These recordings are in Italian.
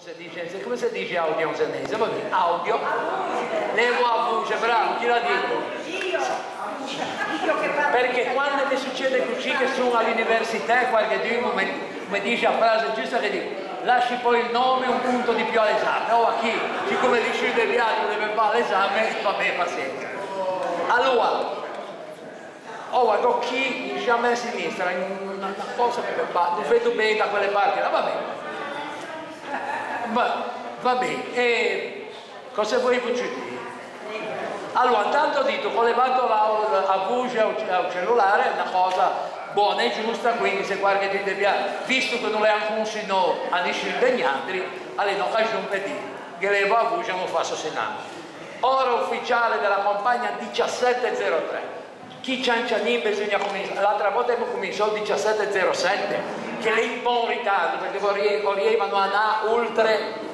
come si dice, come si dice audio in senese? Va bene, audio, lingua a voce, bravo, chi l'ha detto? Perché quando mi succede così che sono all'università qualche giorno mi dice la frase giusta che dico lasci poi il nome un punto di più all'esame, o a chi, siccome dice del viaggio deve fare l'esame, va bene, pazienza. Allora, oh, guarda, chi diciamo a sinistra, una cosa che va, non vedo bene da quelle parti, va bene. Va, va bene, e cosa vuoi dire? Allora, tanto detto, ho levato la, la voce al cellulare, è una cosa buona e giusta, quindi se qualche gente visto che non le hanno consegnato a nessuno degli altri, faccio un pedino, che a voce non faccio senare. Ora ufficiale della compagna 1703. Chi ciancianin bisogna cominciare? L'altra volta abbiamo cominciato 1707, che lei un po' in ritardo perché volevano andare oltre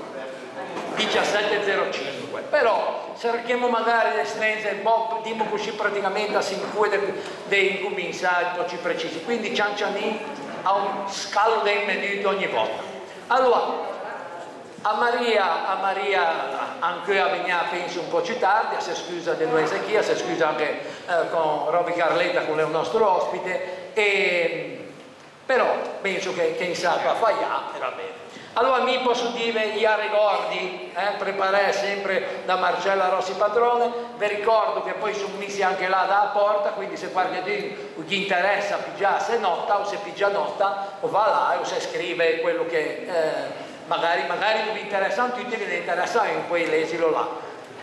17.05 però cerchiamo magari le stenze un po' dimo così praticamente a 5 dei un po' più precisi. Quindi cianciani a un scalo dei minuti ogni volta. Allora a Maria, a Maria anche a venire penso un po' più tardi, si scusa di noi Ezechia, si scusa anche eh, con Roby Carletta, con il nostro ospite, e, però penso che, che in Sacra Faià era bene. Allora mi posso dire, io ricordi, eh, preparare sempre da Marcella Rossi Padrone, vi ricordo che poi sono messi anche là da porta, quindi se qualcuno gli interessa pigiasse nota o se pigia nota o va là o se scrive quello che eh, magari, magari non vi interessano tutti, vi interessa in poi l'esilo là.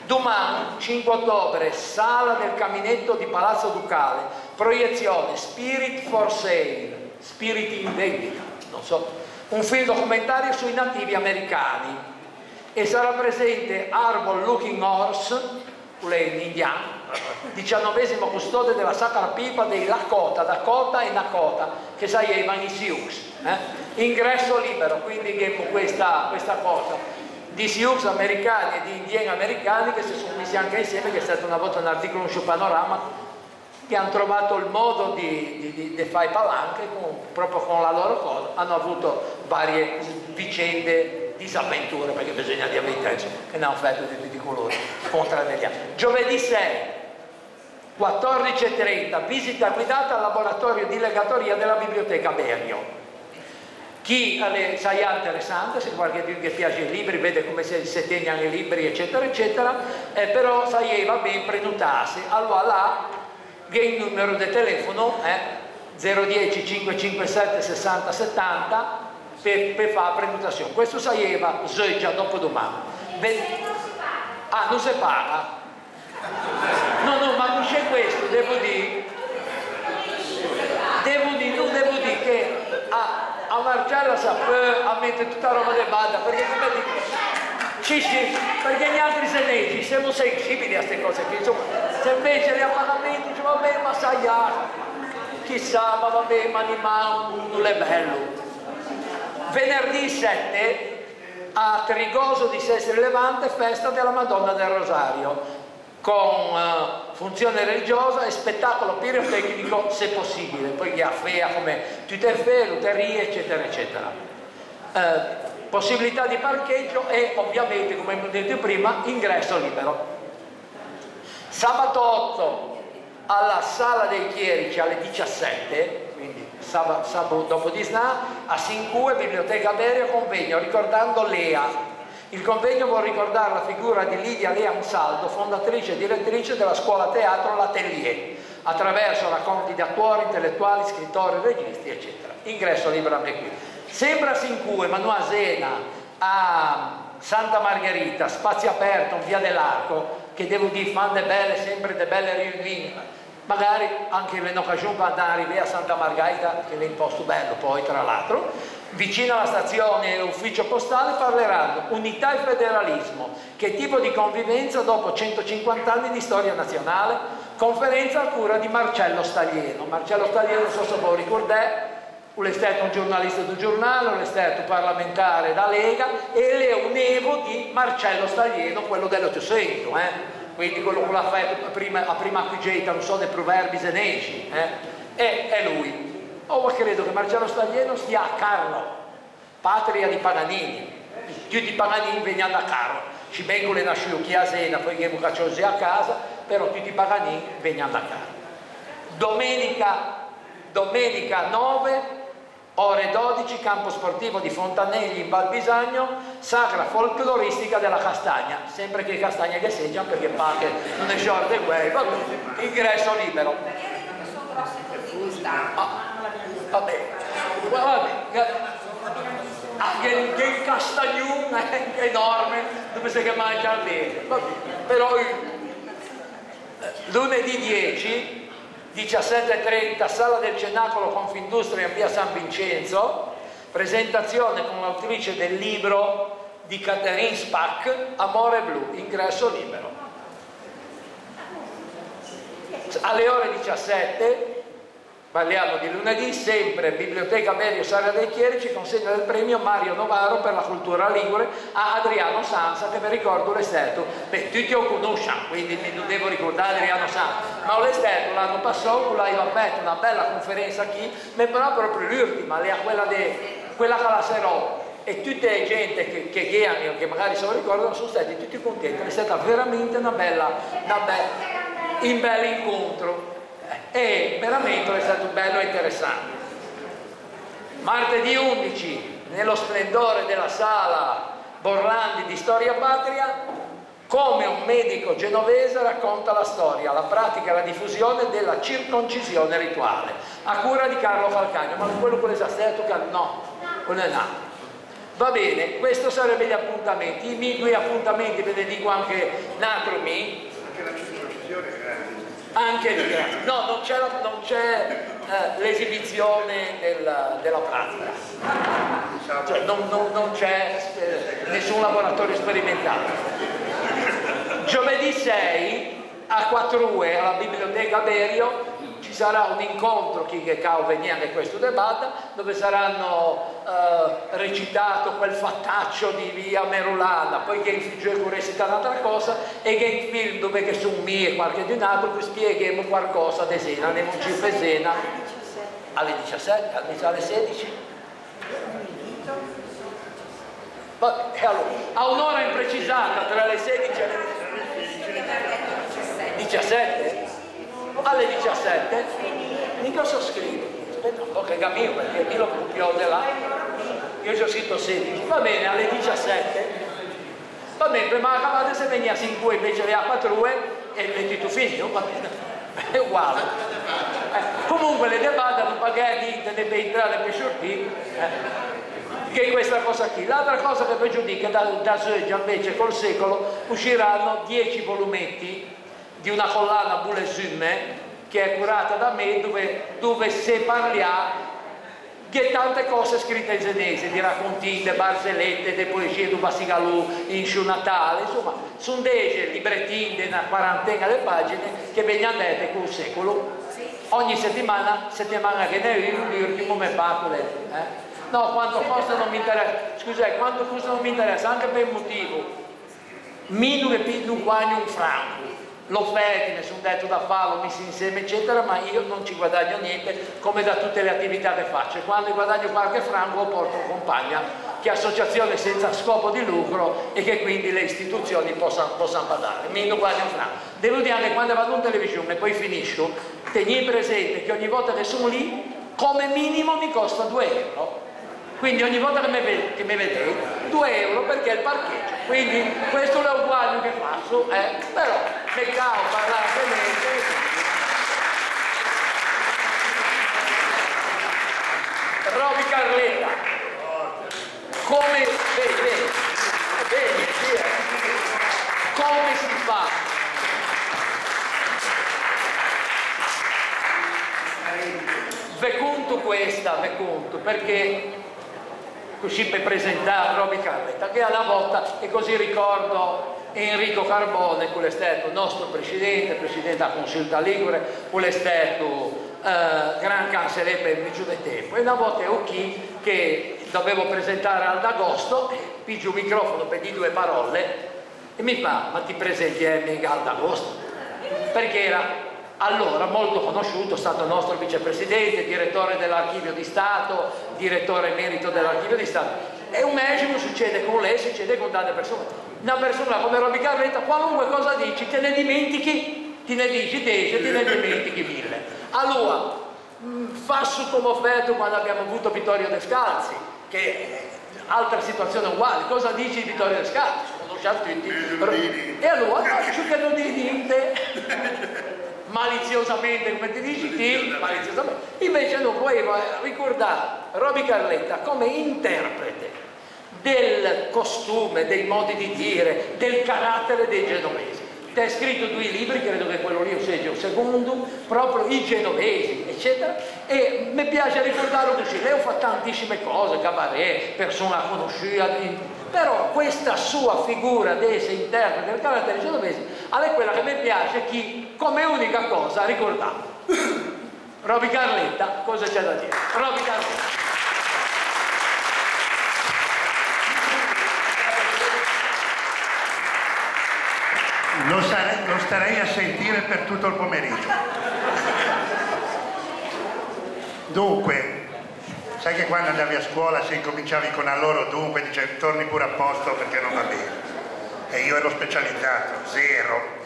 Domani, 5 ottobre, sala del caminetto di Palazzo Ducale, proiezione Spirit for Sale, Spirit in vendita, non so un film documentario sui nativi americani e sarà presente Arbor Looking Horse, un indiano, diciannovesimo custode della Sacra Pipa dei Lakota, Dakota e Nakota, che saevano i Sioux. Eh? Ingresso libero, quindi questa, questa cosa di Sioux americani e di indiani americani che si sono messi anche insieme, che è stato una volta un articolo su Panorama che hanno trovato il modo di, di, di, di fare palanche con, proprio con la loro cosa, hanno avuto varie vicende, disavventure, perché bisogna di ammettere che ne hanno fatto di tutti i colori, contro degli altri. Giovedì 6, 14.30, visita guidata al laboratorio di legatoria della biblioteca Berio. Chi le sa interessante, se qualcuno che piace i libri, vede come si, si i libri, eccetera, eccetera, eh, però va bene prenotarsi. Allora là il numero di telefono è 010 557 60 70 per, per fare la prenotazione. Questo saieva già dopo domani. Ben... Ah, non si paga? No, no, ma non c'è questo, devo dire. Devo dire, non devo dire che a, a Marcella sapeva a mettere tutta la roba di banda, perché come dico, sì, sì, perché gli altri senesi siamo sensibili a queste cose qui, insomma, se invece gli appagamenti dice vabbè ma sai chissà, ma vabbè ma non è bello. Venerdì 7 a Trigoso di Sestri Levante festa della Madonna del Rosario con uh, funzione religiosa e spettacolo pirotecnico se possibile, poi gli affea come tutte le fe, luterie eccetera eccetera. Uh, possibilità di parcheggio e ovviamente come abbiamo detto prima ingresso libero. Sabato 8 alla sala dei chierici alle 17 quindi sabato, sabato dopo di Sna a Sinque Biblioteca Berio convegno ricordando Lea. Il convegno vuole ricordare la figura di Lidia Lea Ansaldo fondatrice e direttrice della scuola teatro L'Atelier attraverso racconti di attori, intellettuali, scrittori, registi eccetera. Ingresso libero anche qui Sembra Sincue, ma non a Sena, a Santa Margherita, spazio aperto, via dell'Arco, che devo dire fanno belle, sempre de belle riunioni, magari anche in occasione per andare a Santa Margherita, che è un posto bello poi tra l'altro, vicino alla stazione e ufficio postale parleranno unità e federalismo, che tipo di convivenza dopo 150 anni di storia nazionale, conferenza a cura di Marcello Staglieno. Marcello Staglieno, non so se voi ricordate, è stato un giornalista del giornale, è stato parlamentare da Lega e un evo di Marcello Staglieno, quello dell'Ottocento, eh? quindi quello che l'ha fatto prima, a prima acquigeta, non so, dei proverbi seneci, eh? è, è lui. Oh, credo che Marcello Staglieno stia a Carlo, patria di Paganini. tutti i paganin venivano a caro, ci vengono le nasciuti a Sena, poi che cacciose a casa, però tutti i paganin venivano a caro. Domenica, domenica 9 Ore 12, campo sportivo di Fontanelli in Val Bisagno, sagra folcloristica della castagna, sempre che castagna che seggiano perché pare non è short way, vabbè, ingresso libero. Ah, vabbè, vabbè, anche il castagnone è enorme, dove si che mangia bene, vabbè, però lunedì 10 17.30 Sala del Cenacolo Confindustria in via San Vincenzo, presentazione con l'autrice del libro di Catherine Spack, Amore Blu, ingresso libero. Alle ore 17 Parliamo di lunedì, sempre Biblioteca Berio Sala dei Chierici, consegna del premio Mario Novaro per la cultura ligure a Adriano Sansa, che vi ricordo l'esterto. Beh, tutti lo conosciamo, quindi non devo ricordare Adriano Sansa, ma l'esterto l'anno passato l'aveva fatto una bella conferenza qui, ma però proprio l'ultima, quella, de, quella che la serò. E tutte le gente che, che che, che magari se lo ricordano sono stati tutti contenti, è stata veramente una bella, una bella, un bel incontro e veramente è stato bello e interessante. Martedì 11, nello splendore della sala Borlandi di Storia Patria, come un medico genovese racconta la storia, la pratica e la diffusione della circoncisione rituale, a cura di Carlo Falcagno, ma quello con l'esastato no, non è nato. Va bene, questo sarebbe gli appuntamenti, i miei due appuntamenti ve ne dico anche natrumi. Anche la circoncisione è grande. Anche lì, grazie. No, non c'è, non c'è eh, l'esibizione della, della, pratica. Cioè, non, non, non c'è eh, nessun laboratorio sperimentale. Giovedì 6 a 4 UE alla Biblioteca Berio ci sarà un incontro chi che cao venia che questo debatta dove saranno eh, recitato quel fattaccio di via Merulana poi che in gioco recita un'altra cosa e che in film dove che sono mie e qualche di un altro vi spieghiamo qualcosa di Sena un circo Sena alle 17 alle 16 Vabbè, allora, a un'ora imprecisata tra le 16 e le 17 alle 17 mica so scrivere. Aspetta. Un po' che cammino perché io lo copio di là. Io ci ho scritto 16 va bene alle 17 va bene prima acabate se veniassi in cui invece le A4 e metti tu figlio va bene. È uguale. Eh, comunque le debate non pagati deve entrare per shortì eh che questa cosa qui. L'altra cosa che pregiudica da, da Sögia invece col secolo usciranno 10 volumetti di una collana Bulesume che è curata da me dove, dove se parliamo che tante cose scritte in senese, di raccontine, barzellette, di poesie di Bassigalù in Sciù Natale, insomma, sono dei librettini di una quarantina di pagine che vengono dette con un secolo. Ogni settimana, settimana che ne è l'ultimo me parlo. Eh? No, quanto costa non mi interessa. Scusate, quanto costa non mi interessa, anche per un motivo. Meno e più un guagno un franco l'offerta, mi sono detto da farlo, messi insieme eccetera, ma io non ci guadagno niente come da tutte le attività che faccio. Quando guadagno qualche franco porto un compagno che è associazione senza scopo di lucro e che quindi le istituzioni possano, possano pagare. Mi guadagno franco. Devo dire che quando vado in televisione e poi finisco, tenete presente che ogni volta che sono lì, come minimo mi costa 2 euro. Quindi ogni volta che mi vedete 2 euro perché è il parcheggio. Quindi questo è l'uguaglio che faccio, eh, però Meccao parlantemente. Roby Carletta, come, vedi, vedi, vedi, eh. come si fa? Ve conto questa, ve conto, perché così per presentare Roby Carletta, che alla volta, e così ricordo Enrico Carbone, quello è stato nostro presidente, presidente della Consulta Ligure, quello è stato eh, gran cancelliere per il giro del tempo. E una volta ho chi che dovevo presentare ad agosto, pigio un microfono per dire due parole e mi fa, ma ti presenti a ad agosto? Perché era allora molto conosciuto, è stato nostro vicepresidente, direttore dell'archivio di Stato, direttore emerito dell'archivio di Stato E un medesimo succede con lei, succede con tante persone. Una persona come Roby Carletta, qualunque cosa dici, te ne dimentichi, ti ne dici 10, te ne dimentichi mille. Allora, mh, fa su come offerto quando abbiamo avuto Vittorio Descalzi, che altra situazione uguale. Cosa dici di Vittorio Descalzi? Conosciamo tutti. E allora, no, che non di niente maliziosamente come ti dici ti. Invece non voleva ricordare Roby Carletta come interprete del costume, dei modi di dire, del carattere dei genovesi. Ti ha scritto due libri, credo che quello lì sia il secondo, proprio i genovesi, eccetera, e mi piace ricordarlo così. Lei fa tantissime cose, cabaret, persona conosciuta, però questa sua figura di interprete del carattere genovese è quella che mi piace chi come unica cosa ricordava. Roby Carletta, cosa c'è da dire? Roby Carletta. Lo, sarei, lo starei a sentire per tutto il pomeriggio. Dunque, sai che quando andavi a scuola se incominciavi con a loro dunque dicevi torni pure a posto perché non va bene. E io ero specializzato, zero.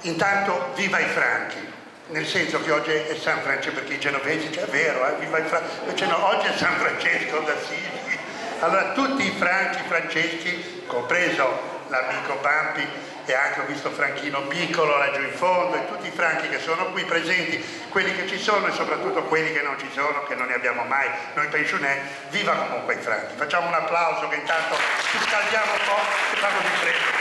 Intanto viva i franchi, nel senso che oggi è San Francesco, perché i genovesi, cioè è vero, eh, viva i franchi, invece no, oggi è San Francesco d'Assisi. Allora tutti i franchi franceschi, compreso l'amico Pampi, e anche ho visto Franchino Piccolo laggiù in fondo e tutti i franchi che sono qui presenti, quelli che ci sono e soprattutto quelli che non ci sono, che non ne abbiamo mai, noi pensionè, viva comunque i franchi. Facciamo un applauso che intanto ci scaldiamo un po' e fanno di freddo.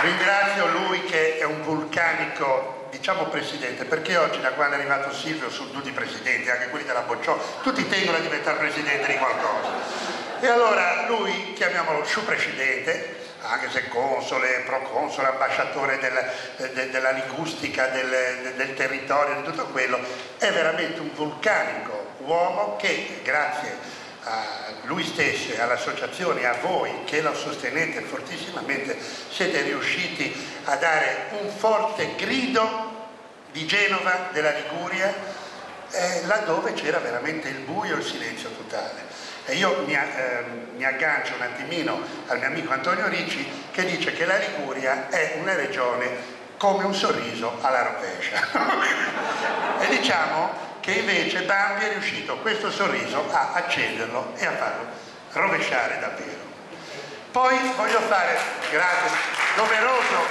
Ringrazio lui che è un vulcanico, diciamo presidente, perché oggi da quando è arrivato Silvio sono tutti presidenti, anche quelli della Bocciò, tutti tengono a diventare presidente di qualcosa. E allora lui, chiamiamolo su presidente, anche se console, proconsole, ambasciatore del, de, della ligustica, del, del territorio, di tutto quello, è veramente un vulcanico uomo che grazie a lui stesso e all'associazione, a voi che lo sostenete fortissimamente, siete riusciti a dare un forte grido di Genova, della Liguria, eh, laddove c'era veramente il buio e il silenzio totale. E io mi, eh, mi, aggancio un attimino al mio amico Antonio Ricci che dice che la Liguria è una regione come un sorriso alla rovescia. e diciamo che invece Bambi è riuscito questo sorriso a accenderlo e a farlo rovesciare davvero. Poi voglio fare, grazie, doveroso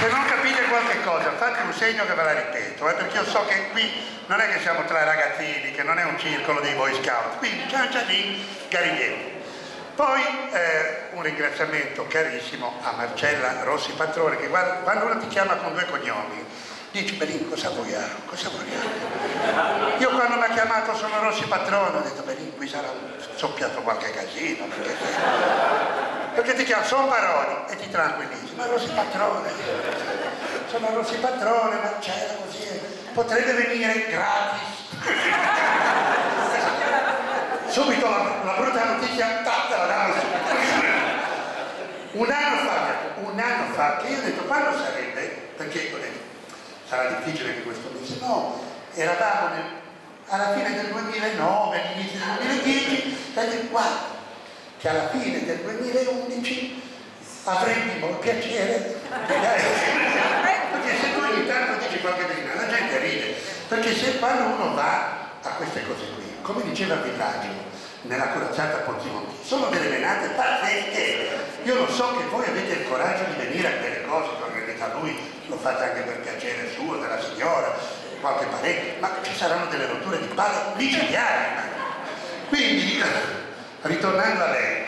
se non capite qualche cosa fate un segno che ve la ripeto, eh, perché io so che qui non è che siamo tra ragazzini, che non è un circolo dei Boy Scout, quindi già già lì Gariglieri. Poi eh, un ringraziamento carissimo a Marcella Rossi Patrone, che guarda, quando uno ti chiama con due cognomi, dici Belin cosa vogliamo, cosa vogliamo? Io quando mi ha chiamato sono Rossi Patrone, ho detto Belin qui sarà soppiato qualche casino, perché perché ti chiama, sono parole e ti tranquillizzi, ma Rossi Patrone, sono Rossi Patrone, ma c'era così, potrebbe venire gratis. Subito la, la brutta notizia, tatta la dava Un anno fa, un anno fa, che io ho detto quando sarebbe, perché ho detto, sarà difficile che questo mese, no, eravamo nel, alla fine del 2009, all'inizio del 2010, e ho detto guarda, che alla fine del 2011 avremmo il piacere perché se tu ogni tanto dici qualche cosa la gente ride. Perché se quando uno va a queste cose qui come diceva Villaggio nella corazzata Ponzimonti sono delle menate pazzesche. Io non so che voi avete il coraggio di venire a quelle cose che organizza lui lo fate anche per piacere suo, della signora qualche parente ma ci saranno delle rotture di palle micidiali. Quindi ritornando a lei,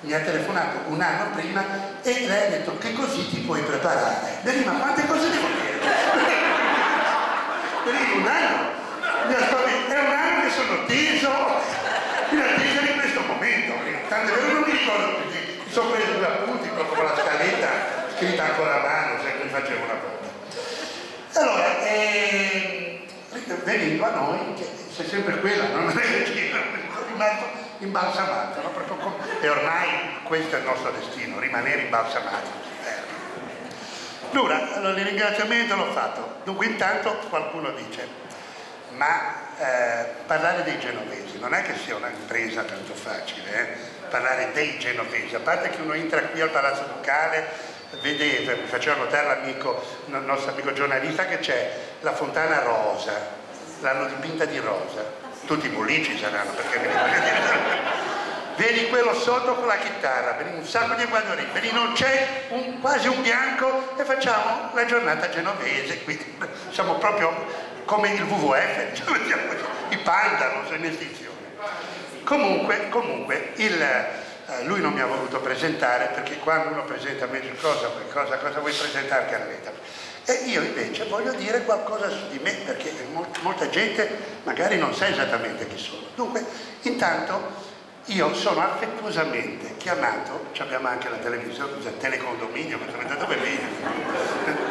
mi ha telefonato un anno prima e lei ha detto che così ti puoi preparare. Beh, ma quante cose devo dire? Perché un anno, è un anno che sono teso in attesa di questo momento. Tanto è vero non mi ricordo perché mi sono preso due appunti proprio con la scaletta scritta ancora a mano, sempre facevo una volta. Allora, eh, venendo a noi, che sei sempre quella, non è che rimasto imbalsamato, no? e ormai questo è il nostro destino, rimanere imbalsamati. Allora, allora il ringraziamento l'ho fatto. Dunque intanto qualcuno dice, ma eh, parlare dei genovesi non è che sia un'impresa tanto facile, eh? parlare dei genovesi, a parte che uno entra qui al Palazzo Ducale, vedete, mi faceva notare l'amico, il nostro amico giornalista che c'è la fontana rosa, l'hanno dipinta di rosa, tutti i bollicci saranno perché vedi quello sotto con la chitarra, vedi un sacco di guadorini, vedi non c'è un, quasi un bianco e facciamo la giornata genovese, quindi siamo proprio come il WWF, diciamo, i panda, non so, in estinzione. Comunque, comunque il, eh, lui non mi ha voluto presentare perché quando uno presenta me cosa, cosa, cosa vuoi presentare Carletta? E io invece voglio dire qualcosa su di me perché molta gente magari non sa esattamente chi sono. Dunque, intanto io sono affettuosamente chiamato, abbiamo anche la televisione, il telecondominio, dove vieni?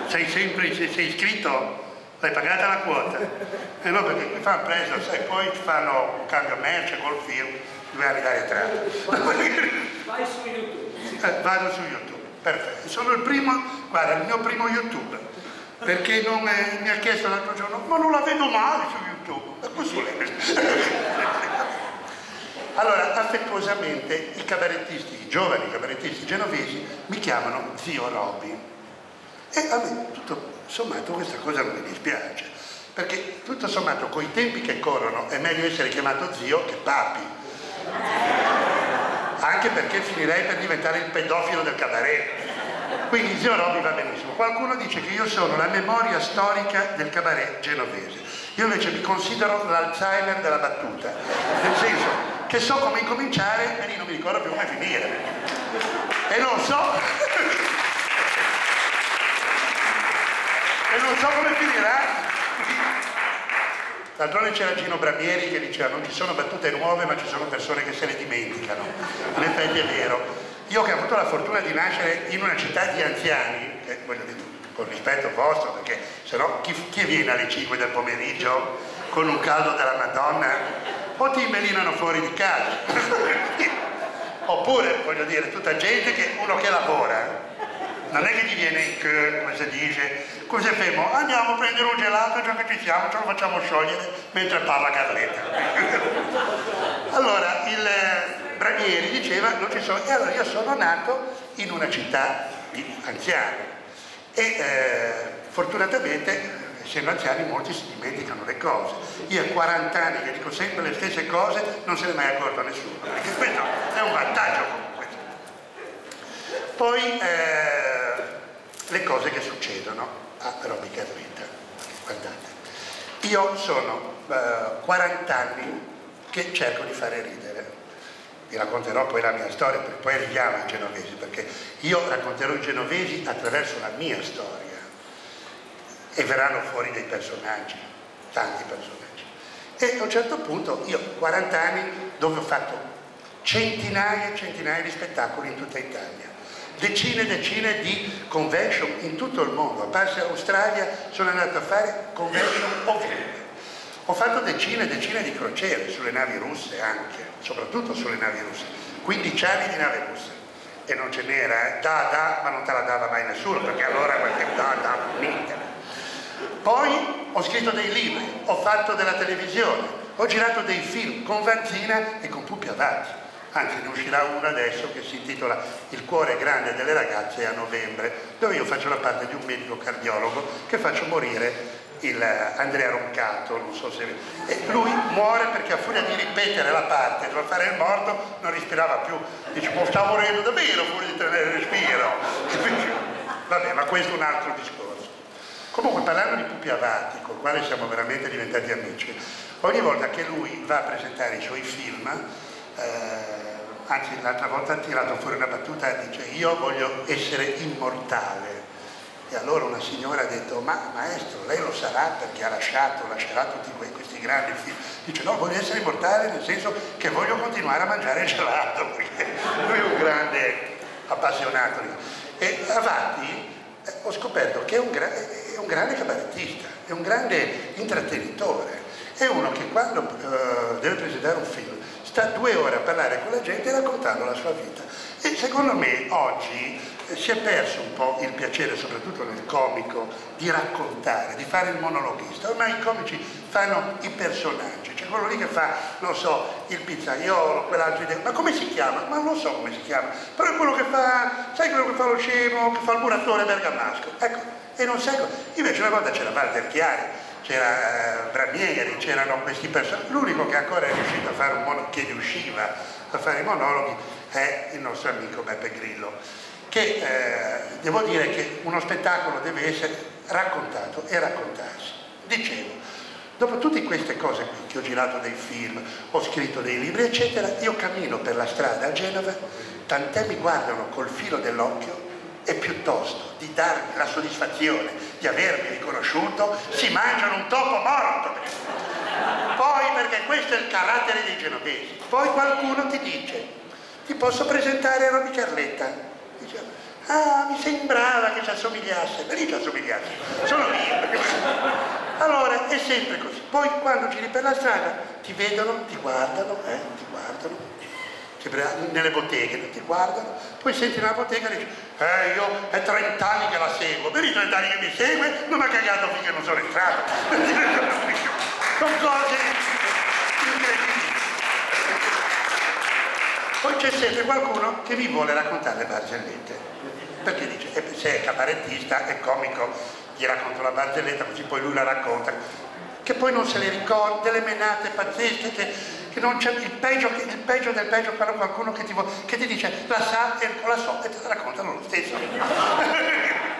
Sei sempre, sei, sei iscritto? l'hai pagata la quota. E eh no, perché mi fanno preso, sai, poi ti fanno un cambio merce col film, due anni da entrata. Vai su YouTube. Eh, vado su YouTube, perfetto. Sono il primo, guarda, il mio primo YouTube, perché non, eh, mi ha chiesto l'altro giorno, ma non la vedo mai su YouTube. Allora, affettuosamente i cabarettisti, i giovani cabarettisti genovesi mi chiamano zio Roby. E a me tutto sommato questa cosa non mi dispiace, perché tutto sommato con i tempi che corrono è meglio essere chiamato zio che papi. Anche perché finirei per diventare il pedofilo del cabaret. Quindi zio Roby va benissimo. Qualcuno dice che io sono la memoria storica del cabaret genovese. Io invece mi considero l'Alzheimer della battuta, nel senso che so come incominciare e lì non mi ricordo più come finire. E non so e non so come finirà. D'altronde c'era Gino Bramieri che diceva non ci sono battute nuove ma ci sono persone che se le dimenticano. In effetti è vero. Io che ho avuto la fortuna di nascere in una città di anziani, che voglio dire, con rispetto vostro, perché se no chi, chi viene alle 5 del pomeriggio con un caldo della Madonna o ti melinano fuori di casa. Oppure, voglio dire, tutta gente che uno che lavora non è che ti viene in che, come si dice, così fermo, andiamo a prendere un gelato, già che ci siamo, ce lo facciamo sciogliere mentre parla Carletta. allora, il Branieri diceva, non ci sono, e allora io sono nato in una città di anziani e eh, fortunatamente essendo anziani molti si dimenticano le cose. Io ho 40 anni che dico sempre le stesse cose, non se ne è mai accorto a nessuno, perché questo è un vantaggio comunque. Poi eh, le cose che succedono a Roby Carretta. Guardate, io sono eh, 40 anni che cerco di fare ridere. Vi racconterò poi la mia storia, perché poi arriviamo ai genovesi, perché io racconterò i genovesi attraverso la mia storia e verranno fuori dei personaggi, tanti personaggi. E a un certo punto io 40 anni dove ho fatto centinaia e centinaia di spettacoli in tutta Italia decine e decine di convention in tutto il mondo, a parte Australia sono andato a fare convention ovunque. Ho fatto decine e decine di crociere sulle navi russe anche, soprattutto sulle navi russe, 15 anni di nave russe e non ce n'era, eh? da da, ma non te la dava mai nessuno perché allora qualche da da, niente. Poi ho scritto dei libri, ho fatto della televisione, ho girato dei film con Vanzina e con Pupi Avati anzi ne uscirà uno adesso che si intitola Il cuore grande delle ragazze a novembre, dove io faccio la parte di un medico cardiologo che faccio morire il Andrea Roncato, non so se... E lui muore perché a furia di ripetere la parte, doveva fare il morto, non respirava più. Dice, ma sta morendo davvero fuori di tenere il respiro. Vabbè, ma questo è un altro discorso. Comunque, parlando di Pupi Avati, con il quale siamo veramente diventati amici, ogni volta che lui va a presentare i suoi film, eh, anzi l'altra volta ha tirato fuori una battuta e dice io voglio essere immortale. E allora una signora ha detto ma maestro lei lo sarà perché ha lasciato, lascerà tutti questi grandi film. Dice no, voglio essere immortale nel senso che voglio continuare a mangiare gelato perché lui è un grande appassionato. E avanti eh, ho scoperto che è un, gra- è un grande cabarettista, è un grande intrattenitore, è uno che quando eh, deve presentare un film sta due ore a parlare con la gente e raccontando la sua vita. E secondo me oggi si è perso un po' il piacere, soprattutto nel comico, di raccontare, di fare il monologhista. Ormai i comici fanno i personaggi, c'è quello lì che fa, non so, il pizzaiolo, quell'altro ma come si chiama? Ma non so come si chiama, però è quello che fa, sai quello che fa lo scemo, che fa il muratore bergamasco. Ecco, e non sai. Invece una volta c'era Walter Chiari, c'era eh, Bramieri, c'erano questi personaggi. L'unico che ancora è riuscito a fare un monologo, che riusciva a fare i monologhi, è il nostro amico Beppe Grillo, che eh, devo dire che uno spettacolo deve essere raccontato e raccontarsi. Dicevo, dopo tutte queste cose qui, che ho girato dei film, ho scritto dei libri, eccetera, io cammino per la strada a Genova, tant'è mi guardano col filo dell'occhio e piuttosto di darmi la soddisfazione di avermi riconosciuto, si mangiano un topo morto. Poi, perché questo è il carattere dei genovesi, poi qualcuno ti dice, ti posso presentare a Roby Carletta? Dice, ah, mi sembrava che ci assomigliasse, ma lì ci assomigliasse, sono io. Allora, è sempre così. Poi quando giri per la strada ti vedono, ti guardano, eh, ti guardano, nelle botteghe, ti guardano, poi senti nella bottega e dici, eh io è 30 anni che la seguo, per i 30 anni che mi segue non mi ha cagato finché non sono entrato. sono cose Poi c'è sempre qualcuno che vi vuole raccontare le barzellette, perché dice, eh, se è cabarettista, è comico, gli racconto la barzelletta, così poi lui la racconta, che poi non se le ricorda, delle menate pazzesche che che non c'è il peggio, il peggio del peggio quando qualcuno che ti, che ti dice la sa e la so e te la raccontano lo stesso.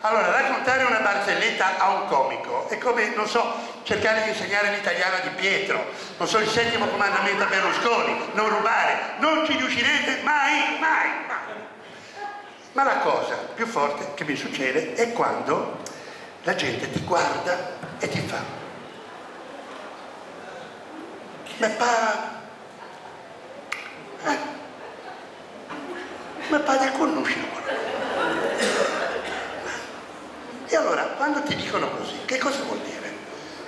allora, raccontare una barzelletta a un comico è come, non so, cercare di insegnare l'italiano di Pietro, non so, il settimo comandamento a Berlusconi, non rubare, non ci riuscirete mai, mai, mai. Ma la cosa più forte che mi succede è quando la gente ti guarda e ti fa me pas, eh, me pas conosciuto. E allora, quando ti dicono così, che cosa vuol dire?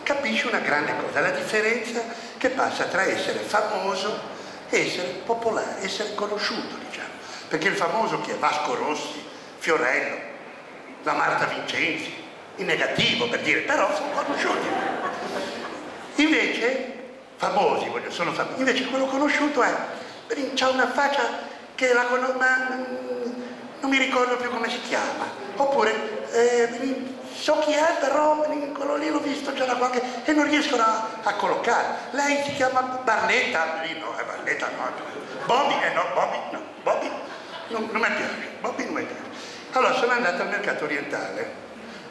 Capisci una grande cosa, la differenza che passa tra essere famoso e essere popolare, essere conosciuto, diciamo. Perché il famoso che è Vasco Rossi, Fiorello, la Marta Vincenzi, in negativo per dire, però sono conosciuti. Invece famosi, voglio, sono famosi. Invece quello conosciuto è, ha una faccia che la conosco, ma non mi ricordo più come si chiama. Oppure, eh, so chi è, però quello lì l'ho visto già da qualche... e non riescono a, a collocare. Lei si chiama Barletta, lì no, è Barletta no. Bobby, eh no, Bobby, no, Bobby non, non mi piace, Bobby non mi piace. Allora sono andato al mercato orientale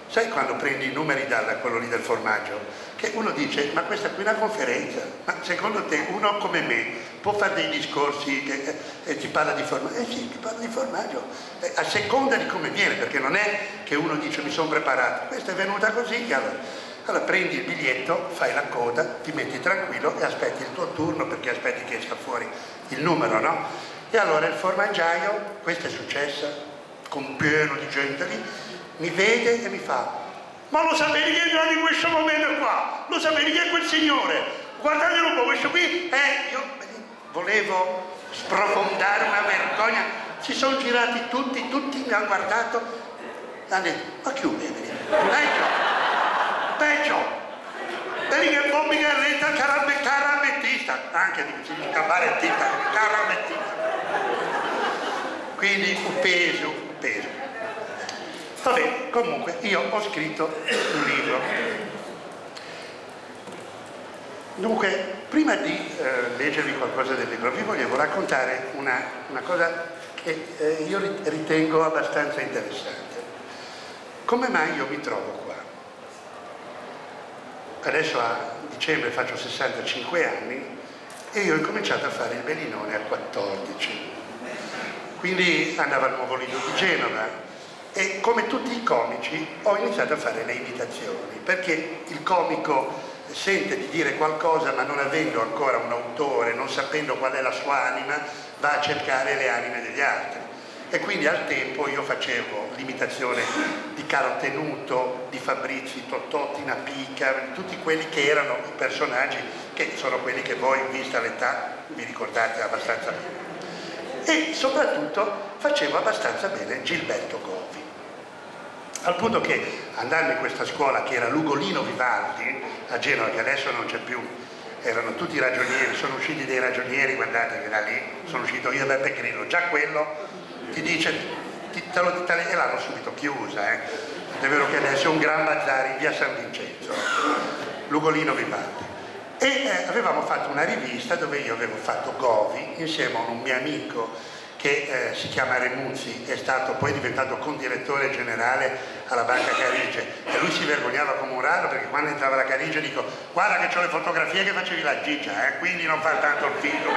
Sai quando prendi i numeri da quello lì del formaggio? Che uno dice, ma questa qui è una conferenza, ma secondo te uno come me può fare dei discorsi che eh, eh ti parla di formaggio? Eh sì, ti parla di formaggio, eh, a seconda di come viene, perché non è che uno dice mi sono preparato, questa è venuta così, allora, allora prendi il biglietto, fai la coda, ti metti tranquillo e aspetti il tuo turno perché aspetti che esca fuori il numero, no? E allora il formaggiaio, questa è successa, con pieno di gente lì, mi vede e mi fa, ma lo sapete chi è entrato in questo momento qua? Lo sapete chi è quel signore? Guardate un po', questo qui è... Io volevo sprofondare una vergogna, si sono girati tutti, tutti mi hanno guardato, hanno detto, ma chi vede? Peggio, peggio, vedi che Bobby Garretta caramettista, anche di cabarettista, caramettista. Quindi un peso, un peso. Vabbè, comunque io ho scritto un libro. Dunque, prima di eh, leggervi qualcosa del libro, vi volevo raccontare una, una cosa che eh, io ritengo abbastanza interessante. Come mai io mi trovo qua? Adesso a dicembre faccio 65 anni e io ho cominciato a fare il Bellinone a 14. Quindi andavo al Nuovo Lido di Genova, e come tutti i comici ho iniziato a fare le imitazioni, perché il comico sente di dire qualcosa ma non avendo ancora un autore, non sapendo qual è la sua anima, va a cercare le anime degli altri. E quindi al tempo io facevo l'imitazione di Caro Tenuto, di Fabrizi, Totò, Tina Pica, tutti quelli che erano i personaggi che sono quelli che voi, vista l'età, vi ricordate abbastanza bene. E soprattutto facevo abbastanza bene Gilberto Govi. Al punto che andando in questa scuola che era Lugolino Vivaldi, a Genova, che adesso non c'è più, erano tutti ragionieri, sono usciti dei ragionieri, guardate che da lì sono uscito io e Beppe Grillo, già quello ti dice, ti, te lo, te, e l'hanno subito chiusa, eh. è vero che adesso è un gran bazar in via San Vincenzo, Lugolino Vivaldi. E eh, avevamo fatto una rivista dove io avevo fatto Govi insieme a un mio amico che eh, si chiama Remuzzi, è stato poi diventato condirettore generale alla Banca Carige e lui si vergognava come un rado perché quando entrava la Carige dico guarda che ho le fotografie che facevi la Gigia, eh, quindi non fa tanto il figo.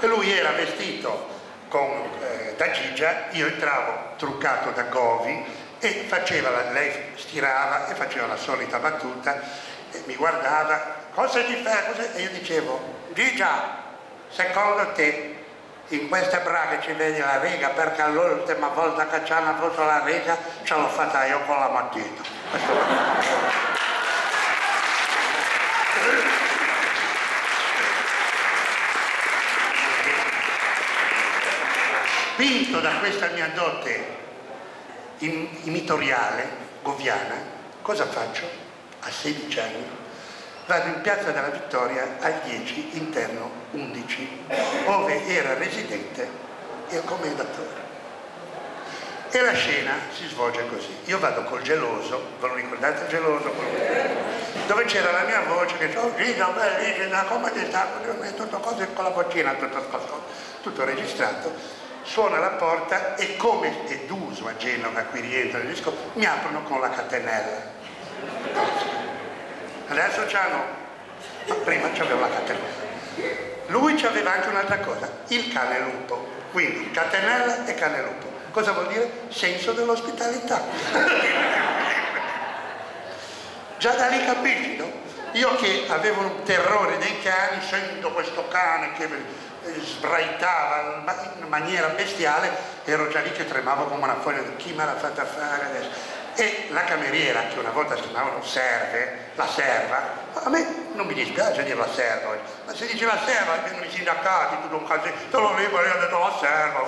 E lui era vestito con, eh, da Gigia, io entravo truccato da Govi e faceva lei stirava e faceva la solita battuta e mi guardava, cosa ti fa? Cosa? E io dicevo, Gigia, secondo te in queste braghe ci vedi la riga perché l'ultima volta che ci hanno avuto la riga ce l'ho fatta io con la matita. Spinto da questa mia dote imitoriale, goviana, cosa faccio? A 16 anni vado in piazza della Vittoria al 10, interno 11, dove era residente il commendatore. E la scena si svolge così. Io vado col geloso, ve lo ricordate il geloso? Dove c'era la mia voce che oh Gina, beh, Gina, come ti sta? Tutto cose con la vocina, tutto, tutto registrato. Suona la porta e come è d'uso a Genova, qui rientra il disco, mi aprono con la catenella. Adesso c'hanno, ma prima c'aveva la catenella. Lui c'aveva anche un'altra cosa, il cane lupo. Quindi catenella e cane lupo. Cosa vuol dire? Senso dell'ospitalità. Già da lì capisci, no? Io che avevo un terrore dei cani, sento questo cane che sbraitava in maniera bestiale, ero già lì che tremavo come una foglia chi me l'ha fatta fare adesso e la cameriera, che una volta si chiamavano serve, la serva, a me non mi dispiace dire la serva, ma se dice la serva, vengono i sindacati, tutto un casino, te lo lì, ha detto la serva,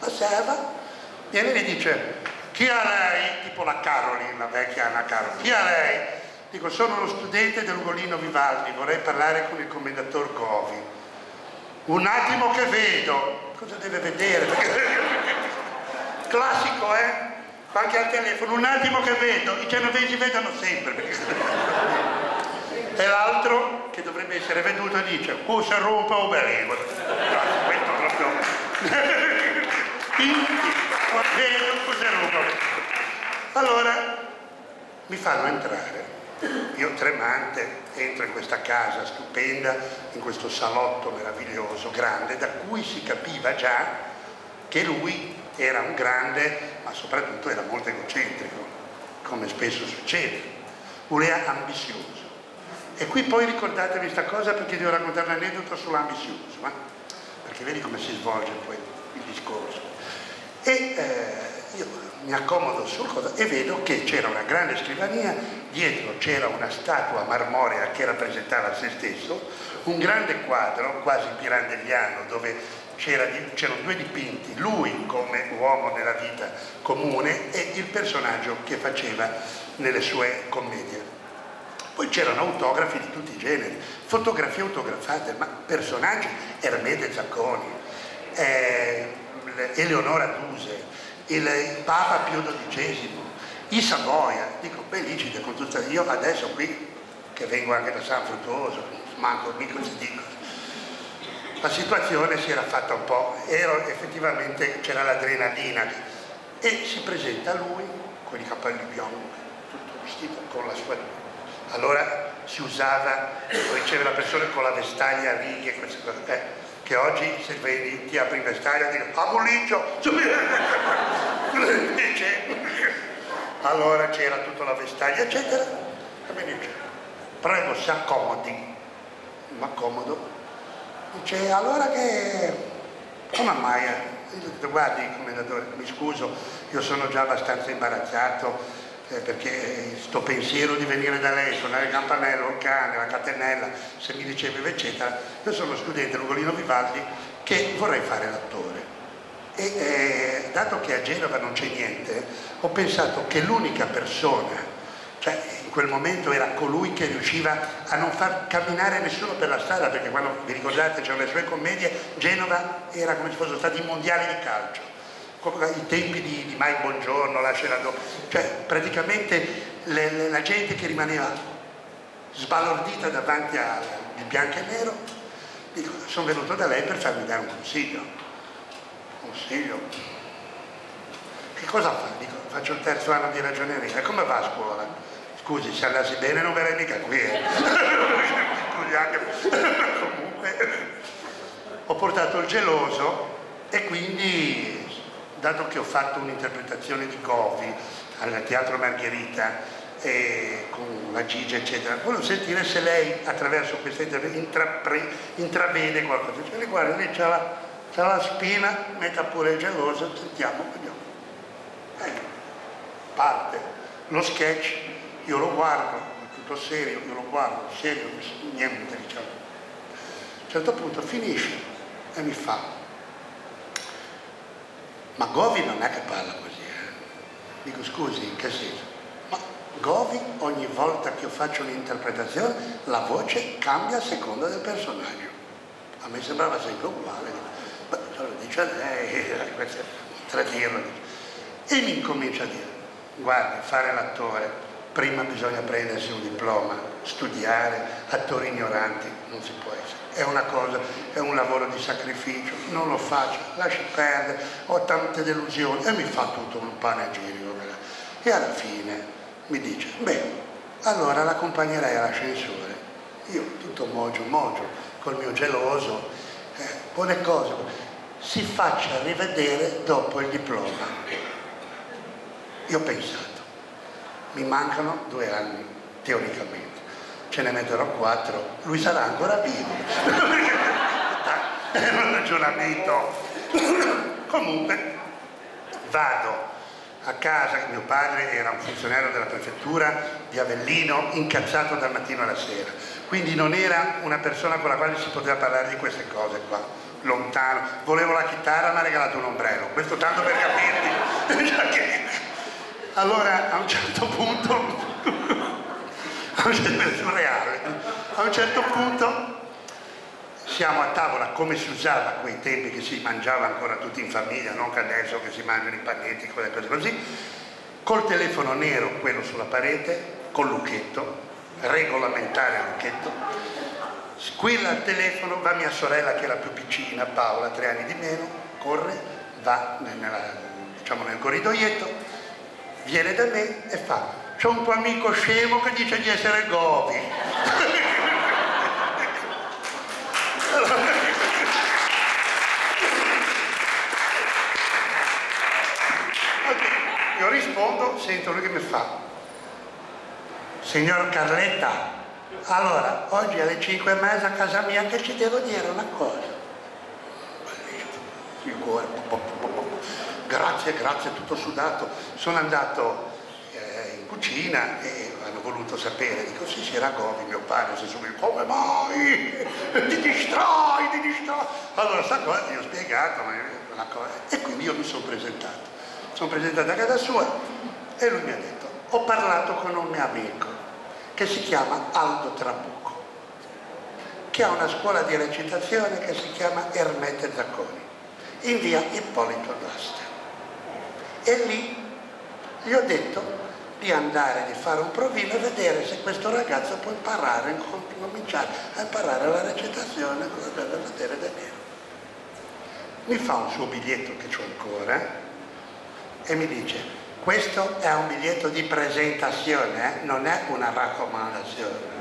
la serva viene e dice, chi è lei? Tipo la Caroline, la vecchia Anna Caroline, chi è lei? Dico, sono lo studente del Ugolino Vivaldi, vorrei parlare con il commendator Govi. Un attimo che vedo, cosa deve vedere? Classico, eh? Anche al telefono, un attimo che vedo, i genovesi vedono sempre. e l'altro, che dovrebbe essere veduto, dice, se rompe o bene. Questo proprio... cosa rompe. Allora, mi fanno entrare. Io tremante entro in questa casa stupenda, in questo salotto meraviglioso, grande, da cui si capiva già che lui era un grande, soprattutto era molto egocentrico, come spesso succede, voleva ambizioso. E qui poi ricordatevi questa cosa perché devo raccontare aneddoto sull'ambizioso, eh? perché vedi come si svolge poi il discorso. E eh, io mi accomodo sul cosa e vedo che c'era una grande scrivania, dietro c'era una statua marmorea che rappresentava se stesso, un grande quadro quasi pirandelliano dove c'erano due dipinti, lui come uomo nella vita comune e il personaggio che faceva nelle sue commedie. Poi c'erano autografi di tutti i generi, fotografie autografate, ma personaggi, Ermede Zacconi, eh, Eleonora Duse, il Papa Pio XII, i Savoia, dico, Belicide con tutta... Io adesso qui, che vengo anche da San Fruttuoso, manco mica si dico, la situazione si era fatta un po', ero, effettivamente c'era l'adrenalina e si presenta lui con i capelli bianchi, tutto vestito con la sua... Allora si usava, riceve la persona con la vestaglia a righe, queste cose, eh, che oggi se vedi ti apri vestaglia dico a bolliccio, invece allora c'era tutta la vestaglia eccetera, e mi dice prego si accomodi, ma comodo Dice, allora che... come mai? Detto, guardi commendatore, mi scuso, io sono già abbastanza imbarazzato eh, perché sto pensiero di venire da lei, suonare il campanello, il cane, la catenella, se mi riceve eccetera, io sono studente Lugolino Vivaldi che vorrei fare l'attore. E eh, dato che a Genova non c'è niente, ho pensato che l'unica persona cioè in quel momento era colui che riusciva a non far camminare nessuno per la strada, perché quando vi ricordate c'erano le sue commedie, Genova era come se fossero stati i mondiali di calcio, i tempi di, di Mike Bongiorno, la Scenado, cioè praticamente le, le, la gente che rimaneva sbalordita davanti al bianco e nero, sono venuto da lei per farmi dare un consiglio. Consiglio? Che cosa fa? Dico, faccio il terzo anno di ragioneria, come va a scuola? Scusi, se andassi bene non verrei mica qui. Eh. Scusi anche. Comunque ho portato il geloso e quindi, dato che ho fatto un'interpretazione di Govi al Teatro Margherita con la Gigia eccetera, volevo sentire se lei attraverso questa intervista intravede qualcosa. Cioè, guarda, lei c'ha la, c'ha la spina, metta pure il geloso, sentiamo, vediamo. Ecco, parte lo sketch io lo guardo, tutto serio, io lo guardo, serio, niente diciamo. A un certo punto finisce e mi fa, ma Govi non è che parla così, eh? Dico scusi, in che senso? Ma Govi ogni volta che io faccio un'interpretazione la voce cambia a seconda del personaggio. A me sembrava sempre uguale. Beh, lo dice lei, questo è tradirlo. E mi incomincia a dire, guardi, fare l'attore prima bisogna prendersi un diploma, studiare, attori ignoranti non si può essere. È una cosa, è un lavoro di sacrificio, non lo faccio, lasci perdere, ho tante delusioni e mi fa tutto un panegirico. E alla fine mi dice, beh, allora l'accompagnerei all'ascensore. Io tutto mogio, mogio, col mio geloso, eh, buone cose, si faccia rivedere dopo il diploma. Io ho pensato, mi mancano due anni, teoricamente. Ce ne metterò quattro, lui sarà ancora vivo. È un ragionamento. Comunque, vado a casa, mio padre era un funzionario della prefettura di Avellino, incazzato dal mattino alla sera, quindi non era una persona con la quale si poteva parlare di queste cose qua, lontano. Volevo la chitarra, mi ha regalato un ombrello, questo tanto per capirti. Allora a un certo punto, a un certo, surreale, a un certo punto siamo a tavola come si usava a quei tempi che si mangiava ancora tutti in famiglia, non che adesso che si mangiano i panetti, quelle cose così, col telefono nero, quello sulla parete, col lucchetto, regolamentare lucchetto, squilla il telefono, va mia sorella che la più piccina, Paola, tre anni di meno, corre, va nella, diciamo, nel corridoietto, viene da me e fa c'è un tuo amico scemo che dice di essere Govi io rispondo sento lui che mi fa signor Carletta allora oggi alle 5 e mezza a casa mia che ci devo dire una cosa? Il cuore grazie, grazie, tutto sudato. Sono andato eh, in cucina e hanno voluto sapere, dico sì, si era mio padre, si subito, come mai? Ti distrai, ti distrai. Allora sta cosa gli ho spiegato, e quindi io mi sono presentato. Sono presentato a casa sua e lui mi ha detto, ho parlato con un mio amico che si chiama Aldo Trabucco, che ha una scuola di recitazione che si chiama Ermete Zacconi, in via Ippolito d'Asta. E lì gli ho detto di andare, di fare un provino e vedere se questo ragazzo può imparare, cominciare a imparare la recitazione, per vedere da nero. Mi fa un suo biglietto che ho ancora e mi dice questo è un biglietto di presentazione, eh? non è una raccomandazione.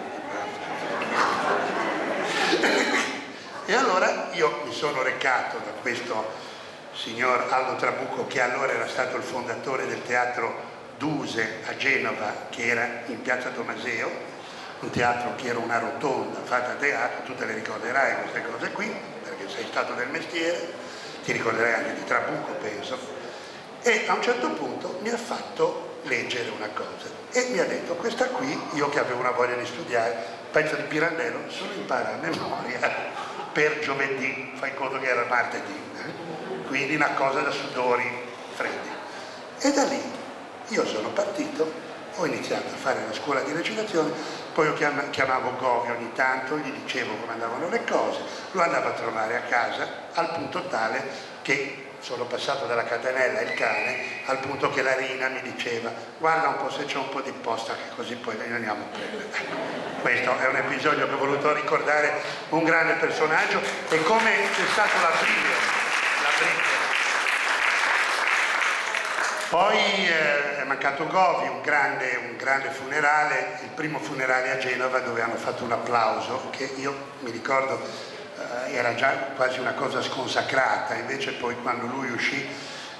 e allora io mi sono recato da questo signor Aldo Trabucco che allora era stato il fondatore del teatro Duse a Genova che era in piazza Tomaseo, un teatro che era una rotonda fatta a teatro, tu te le ricorderai queste cose qui perché sei stato del mestiere, ti ricorderai anche di Trabucco penso, e a un certo punto mi ha fatto leggere una cosa e mi ha detto questa qui, io che avevo una voglia di studiare, pezzo di Pirandello, solo impara a memoria per giovedì, fai conto che era martedì, eh? Quindi una cosa da sudori freddi. E da lì io sono partito, ho iniziato a fare la scuola di recitazione, poi io chiamavo Govi ogni tanto, gli dicevo come andavano le cose, lo andavo a trovare a casa al punto tale che sono passato dalla catenella il cane al punto che la Rina mi diceva guarda un po' se c'è un po' di posta che così poi ne andiamo a prendere. Questo è un episodio che ho voluto ricordare un grande personaggio e come c'è stato la briglia, la briglia. Poi eh, è mancato Govi, un grande, un grande funerale, il primo funerale a Genova dove hanno fatto un applauso che io mi ricordo eh, era già quasi una cosa sconsacrata, invece poi quando lui uscì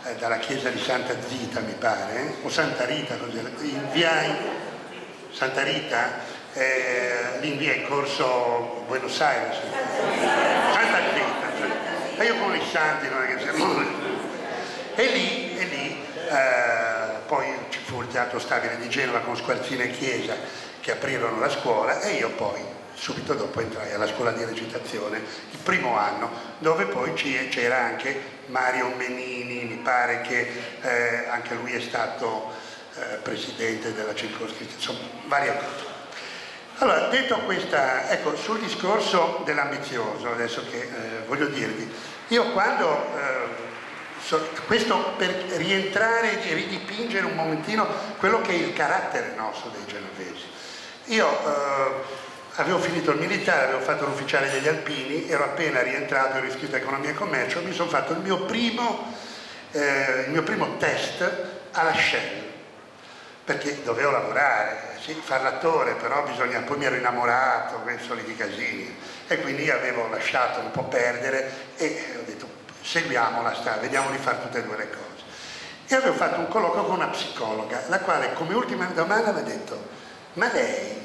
eh, dalla chiesa di Santa Zita, mi pare, o Santa Rita, in via Santa Rita, eh, lì in via in corso Buenos Aires, Santa Zita, e io con i santi non è che siamo... E lì, e lì eh, poi ci fu il Teatro Stabile di Genova con Squarzina e Chiesa che aprirono la scuola e io poi subito dopo entrai alla scuola di recitazione, il primo anno, dove poi c'era anche Mario Menini, mi pare che eh, anche lui è stato eh, presidente della circoscrizione, insomma, varie cose. Allora, detto questa, ecco, sul discorso dell'ambizioso, adesso che eh, voglio dirvi, io quando, eh, so, questo per rientrare e ridipingere un momentino quello che è il carattere nostro dei genovesi. Io eh, avevo finito il militare, avevo fatto l'ufficiale degli alpini, ero appena rientrato, ero iscritto a economia e commercio, mi sono fatto il mio primo, eh, il mio primo test alla Shell, perché dovevo lavorare, sì, fare l'attore, però bisogna, poi mi ero innamorato, quei soliti casini, e quindi avevo lasciato un po' perdere e ho detto seguiamo la strada, vediamo di fare tutte e due le cose. E avevo fatto un colloquio con una psicologa, la quale come ultima domanda mi ha detto, ma lei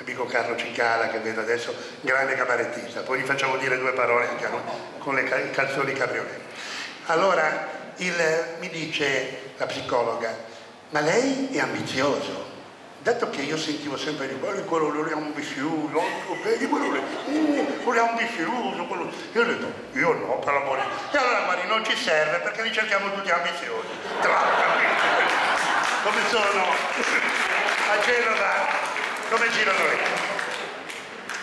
amico Carlo Cicala che vedo adesso, grande cabarettista, poi gli facciamo dire due parole anche con le calzoni cabriolet. Allora il, mi dice la psicologa, ma lei è ambizioso? Dato che io sentivo sempre di quello, quello è ambizioso, vedi quello uh, quello è ambizioso, quello... Io ho detto, io no, per l'amore. E allora guardi, non ci serve perché li cerchiamo tutti ambiziosi. Come sono a Genova come girano le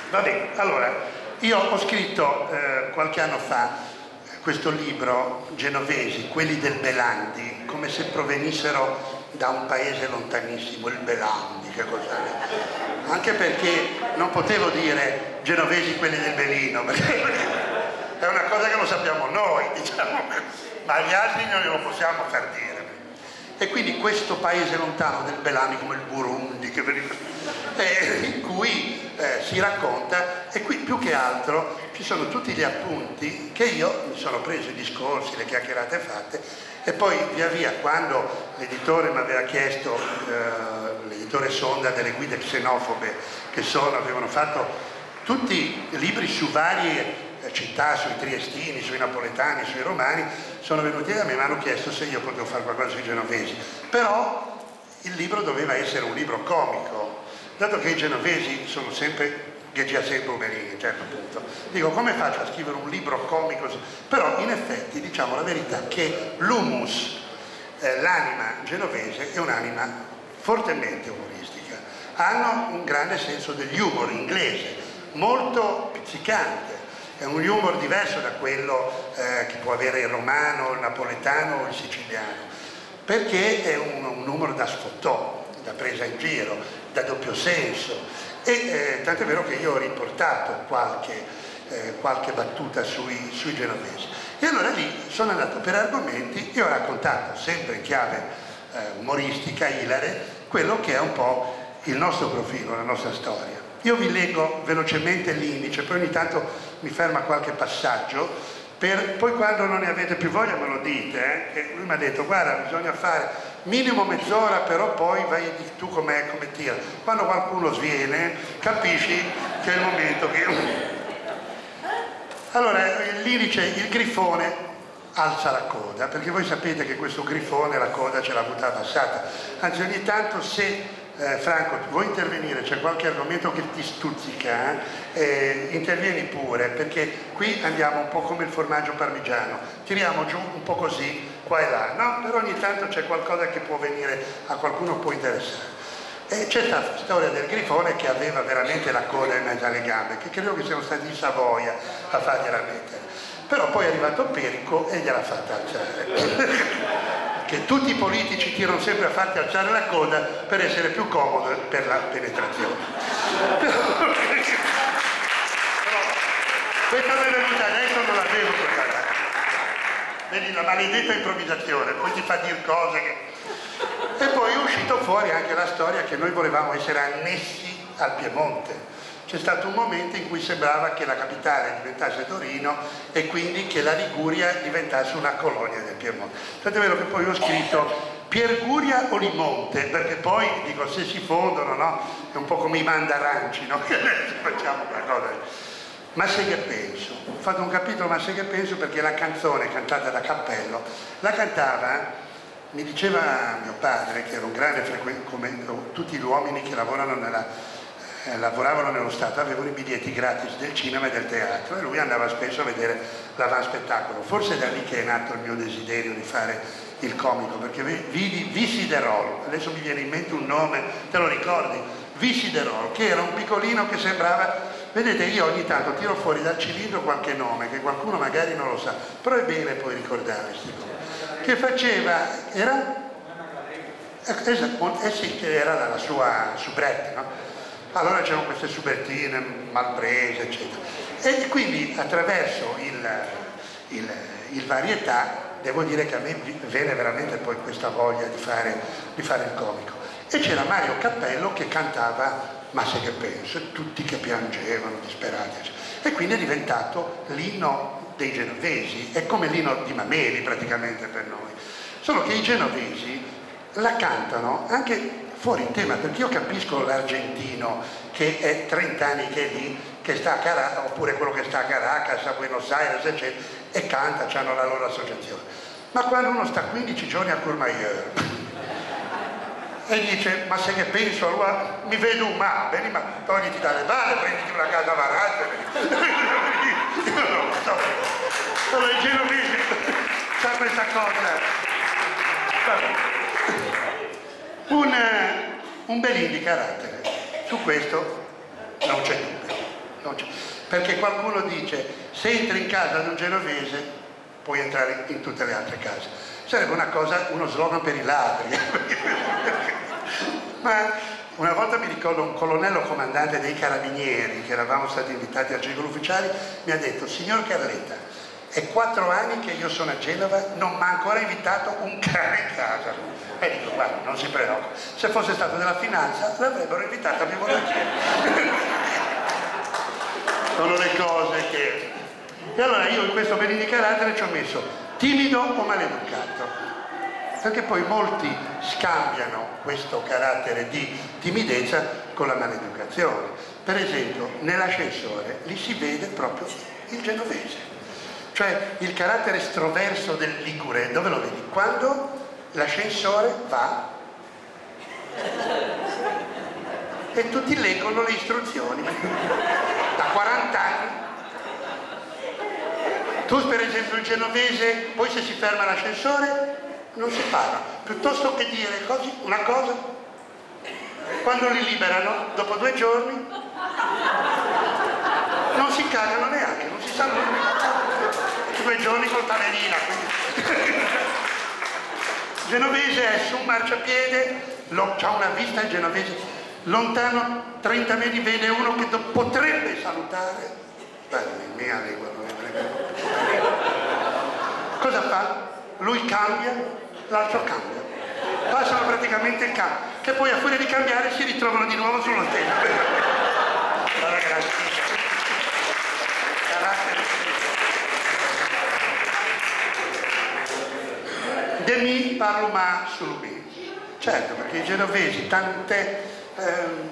Va bene, allora, io ho scritto eh, qualche anno fa questo libro, Genovesi, quelli del Belandi, come se provenissero da un paese lontanissimo, il Belandi, che cos'è? Anche perché non potevo dire genovesi quelli del Belino, perché è una cosa che lo sappiamo noi, diciamo, ma agli altri non glielo possiamo far dire. E quindi questo paese lontano del Belami come il Burundi, eh, in cui eh, si racconta, e qui più che altro ci sono tutti gli appunti che io mi sono preso i discorsi, le chiacchierate fatte, e poi via via quando l'editore mi aveva chiesto, eh, l'editore Sonda delle guide xenofobe che sono, avevano fatto tutti libri su varie città, sui triestini, sui napoletani, sui romani, sono venuti da me e mi hanno chiesto se io potevo fare qualcosa sui genovesi. Però il libro doveva essere un libro comico, dato che i genovesi sono sempre a un certo punto. Dico, come faccio a scrivere un libro comico? Però in effetti diciamo la verità che l'humus, eh, l'anima genovese, è un'anima fortemente umoristica. Hanno un grande senso degli humor inglese, molto pizzicante è un humor diverso da quello eh, che può avere il romano, il napoletano o il siciliano, perché è un, un humor da sfottò, da presa in giro, da doppio senso. E eh, tant'è vero che io ho riportato qualche, eh, qualche battuta sui, sui, genovesi. E allora lì sono andato per argomenti e ho raccontato, sempre in chiave eh, umoristica, ilare, quello che è un po' il nostro profilo, la nostra storia. Io vi leggo velocemente l'indice, poi ogni tanto mi ferma qualche passaggio, per, poi quando non ne avete più voglia me lo dite, eh? lui mi ha detto guarda bisogna fare minimo mezz'ora però poi vai tu come, tira. Quando qualcuno sviene capisci che è il momento che... Allora l'indice, il grifone, alza la coda, perché voi sapete che questo grifone la coda ce l'ha avuta abbassata. Anzi, ogni tanto se eh, Franco vuoi intervenire, c'è qualche argomento che ti stuzzica, eh, eh, intervieni pure, perché qui andiamo un po' come il formaggio parmigiano, tiriamo giù un po' così, qua e là, no? Però ogni tanto c'è qualcosa che può venire a qualcuno può interessare. E c'è questa storia del grifone che aveva veramente la coda in mezzo alle gambe, che credo che siano stati in Savoia a fargliela mettere. Però poi è arrivato Perico e gliel'ha fatta alzare. che tutti i politici tirano sempre a farti alzare la coda per essere più comodo per la penetrazione. Però, questa mi è venuta adesso, non l'avevo preparata. Vedi la maledetta improvvisazione, poi ti fa dire cose che... E poi è uscito fuori anche la storia che noi volevamo essere annessi al Piemonte c'è stato un momento in cui sembrava che la capitale diventasse Torino e quindi che la Liguria diventasse una colonia del Piemonte. Tanto è vero che poi ho scritto Pierguria o Limonte, perché poi dico se si fondono, no? È un po' come i mandaranci, no? Che facciamo qualcosa. Ma sai che penso? Ho fatto un capitolo Ma sai che penso perché la canzone cantata da Cappello la cantava mi diceva mio padre, che era un grande frequente, come tutti gli uomini che nella eh, lavoravano nello Stato avevano i biglietti gratis del cinema e del teatro e lui andava spesso a vedere l'avanspettacolo. Forse è da lì che è nato il mio desiderio di fare il comico, perché vidi Visiderol, adesso mi viene in mente un nome, te lo ricordi? Visiderol, che era un piccolino che sembrava, vedete io ogni tanto tiro fuori dal cilindro qualche nome che qualcuno magari non lo sa, però è bene poi ricordare questi cose, che faceva, era... Eh, esatto, eh sì, che era la sua soubrette, no? allora c'erano queste subertine mal prese, eccetera. E quindi attraverso il, il, il, varietà devo dire che a me viene veramente poi questa voglia di fare, di fare il comico. E c'era Mario Cappello che cantava Ma se che penso, tutti che piangevano, disperati. E quindi è diventato l'inno dei genovesi, è come l'inno di Mameli praticamente per noi. Solo che i genovesi la cantano anche fuori tema, perché io capisco l'argentino che è 30 anni che è lì, che sta a Caracas, oppure quello che sta a Caracas, a Buenos Aires, eccetera, e canta, hanno la loro associazione. Ma quando uno sta 15 giorni a Courmayeur e dice, ma se che penso, allora mi vedo un ma, ma togliti dalle balle, prenditi una casa barata. io non so. Allora i genovesi sa questa cosa. Un, un bel di carattere. Su questo non c'è dubbio. Non c'è. Perché qualcuno dice, se entri in casa di un genovese, puoi entrare in tutte le altre case. Sarebbe una cosa, uno slogan per i ladri. Ma una volta mi ricordo un colonnello comandante dei carabinieri, che eravamo stati invitati al circolo ufficiali, mi ha detto, signor Carletta, è quattro anni che io sono a Genova, non mi ha ancora invitato un cane in casa. E dico, guarda, non si preoccupa, se fosse stato della finanza l'avrebbero invitata più volentieri. Sono le cose che... E allora io in questo bene di ci ho messo timido o maleducato. Perché poi molti scambiano questo carattere di timidezza con la maleducazione. Per esempio, nell'ascensore lì si vede proprio il genovese. Cioè il carattere estroverso del Ligure, dove lo vedi? Quando l'ascensore va e tutti leggono le istruzioni da 40 anni tu per esempio il genovese poi se si ferma l'ascensore non si parla. Piuttosto che dire così, una cosa quando li liberano dopo due giorni non si cagano neanche non si sanno due giorni col quindi. Genovese è su un marciapiede, c'ha una vista il genovese, lontano 30 metri vede uno che potrebbe salutare, beh, mia lingua non è Cosa fa? Lui cambia, l'altro cambia. Passano praticamente il cambio, che poi a furia di cambiare si ritrovano di nuovo sullo stesso. Allora, grazie. De mi parlo ma solo bene. Certo, perché i genovesi, tante, ehm,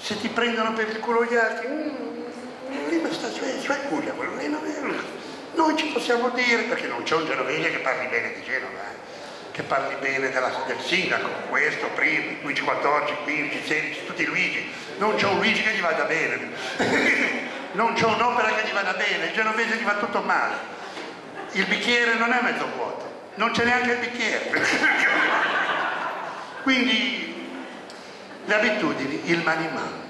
se ti prendono per il culo gli altri, mm, lì sta cioè, cioè quello lì non è. Noi ci possiamo dire, perché non c'è un genovese che parli bene di Genova, eh, che parli bene della, del sindaco, questo, primo, Luigi 14, 15, 16, tutti Luigi, non c'è un Luigi che gli vada bene, non c'è un'opera che gli vada bene, il genovese gli va tutto male, il bicchiere non è mezzo vuoto, non c'è neanche il bicchiere. Quindi le abitudini, il maniman,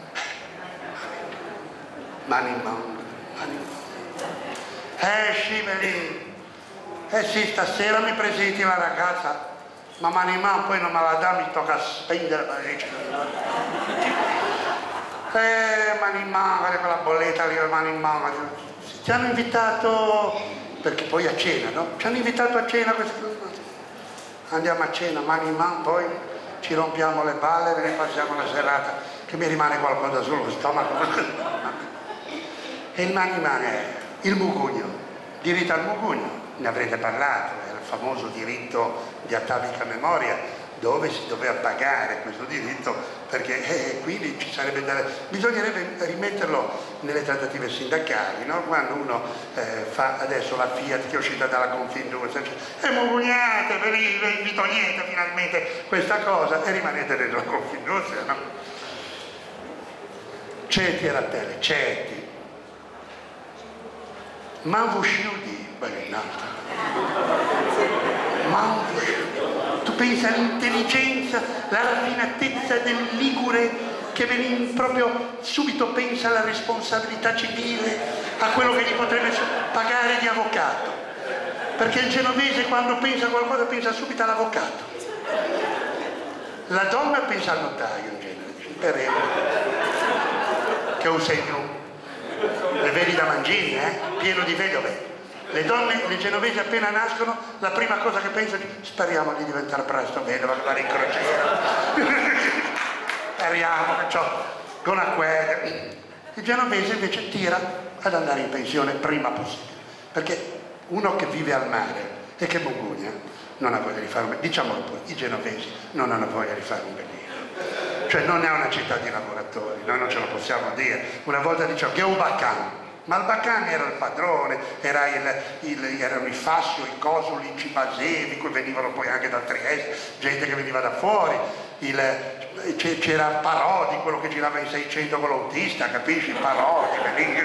maniman, maniman. Esci, Belin. Eh sì, stasera mi presenti la ragazza, ma maniman poi non me la dà, mi tocca spendere per legge. Eh, maniman, guarda quella bolletta lì, maniman. Ci hanno invitato, perché poi a cena, no? Ci hanno invitato a cena questi andiamo a cena, mani in mano, poi ci rompiamo le balle e ne passiamo la serata, che mi rimane qualcosa sullo stomaco. E il mani in mano è il mugugno, diritto al mugugno, ne avrete parlato, è il famoso diritto di atavica memoria, dove si doveva pagare questo diritto perché eh, quindi ci sarebbe da, bisognerebbe rimetterlo nelle trattative sindacali, no? quando uno eh, fa adesso la Fiat che è uscita dalla Confindustria, dice, è mugugnate, vi togliete finalmente questa cosa e rimanete dentro la Confindustria. No? Ceti e Rattelle, ceti. Ma vusciudi, beh, no. Ma vusciudi tu pensi all'intelligenza, alla raffinatezza del Ligure che proprio subito pensa alla responsabilità civile, a quello che gli potrebbe pagare di avvocato. Perché il genovese quando pensa a qualcosa pensa subito all'avvocato. La donna pensa al notaio in genere, speriamo. Che è un segno. Le vedi da mangini, eh? Pieno di vedove. Le donne, le genovesi appena nascono, la prima cosa che pensano è speriamo di diventare presto vedova va in crociera. speriamo che ciò con acquere. Il genovese invece tira ad andare in pensione prima possibile. Perché uno che vive al mare e che mugugna non ha voglia di fare un. Diciamolo poi, i genovesi non hanno voglia di fare un bellino. Cioè non è una città di lavoratori, noi non ce lo possiamo dire. Una volta diciamo che è un baccano ma il Baccani era il padrone, era il, il, erano i Fassio, i Cosoli, i Cibasevi, cui venivano poi anche da Trieste, gente che veniva da fuori, il, c'era Parodi, quello che girava in 600 con l'autista, capisci? Parodi, venì,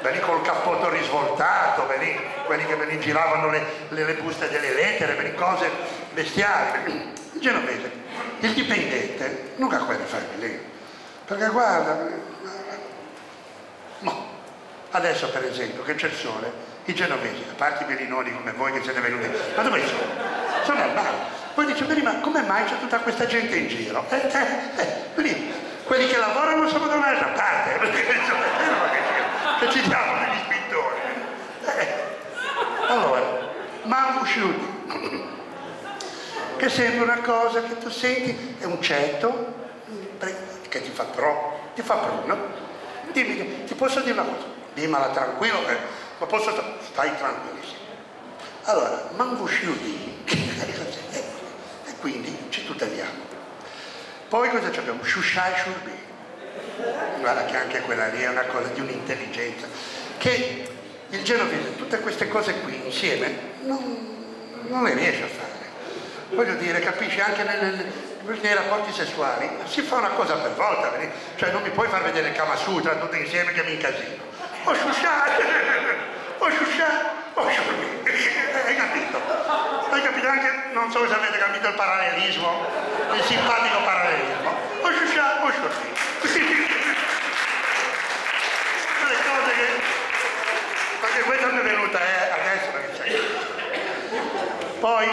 venì col cappotto risvoltato, venì, quelli che venì, giravano le, le, le, buste delle lettere, venì cose bestiali. Genovese, il dipendente, non ha fare lì, perché guarda, no Adesso per esempio che c'è il sole, i genovesi, a parte i belinoni come voi che siete venuti, ma dove sono? Sono al mare. Poi dice, bene, ma come mai c'è tutta questa gente in giro? Eh, eh, eh, quelli che lavorano sono da un'altra parte, perché che ci siamo degli spintori. Eh. Allora, Mambo Shudi, che sembra una cosa che tu senti, è un cetto, che ti fa troppo, ti fa pruno. Dimmi, ti posso dire una cosa? dimmela tranquillo, che, ma posso stai tranquillissimo. Allora, Manvusciudi, e quindi ci tuteliamo. Poi cosa abbiamo? Shushai Shurbi. Guarda che anche quella lì è una cosa di un'intelligenza. Che il genovese, tutte queste cose qui insieme, non, non le riesce a fare. Voglio dire, capisci, anche nelle, nei rapporti sessuali si fa una cosa per volta, cioè non mi puoi far vedere il Kama Sutra tutte insieme che mi incasino ho sciusciato, ho sciusciato, ho sciusciato. Hai capito? Hai capito anche, non so se avete capito il parallelismo, il simpatico parallelismo. Ho sciusciato, ho sciusciato. Le cose che... Perché questa mi è venuta eh, adesso perché c'è. Poi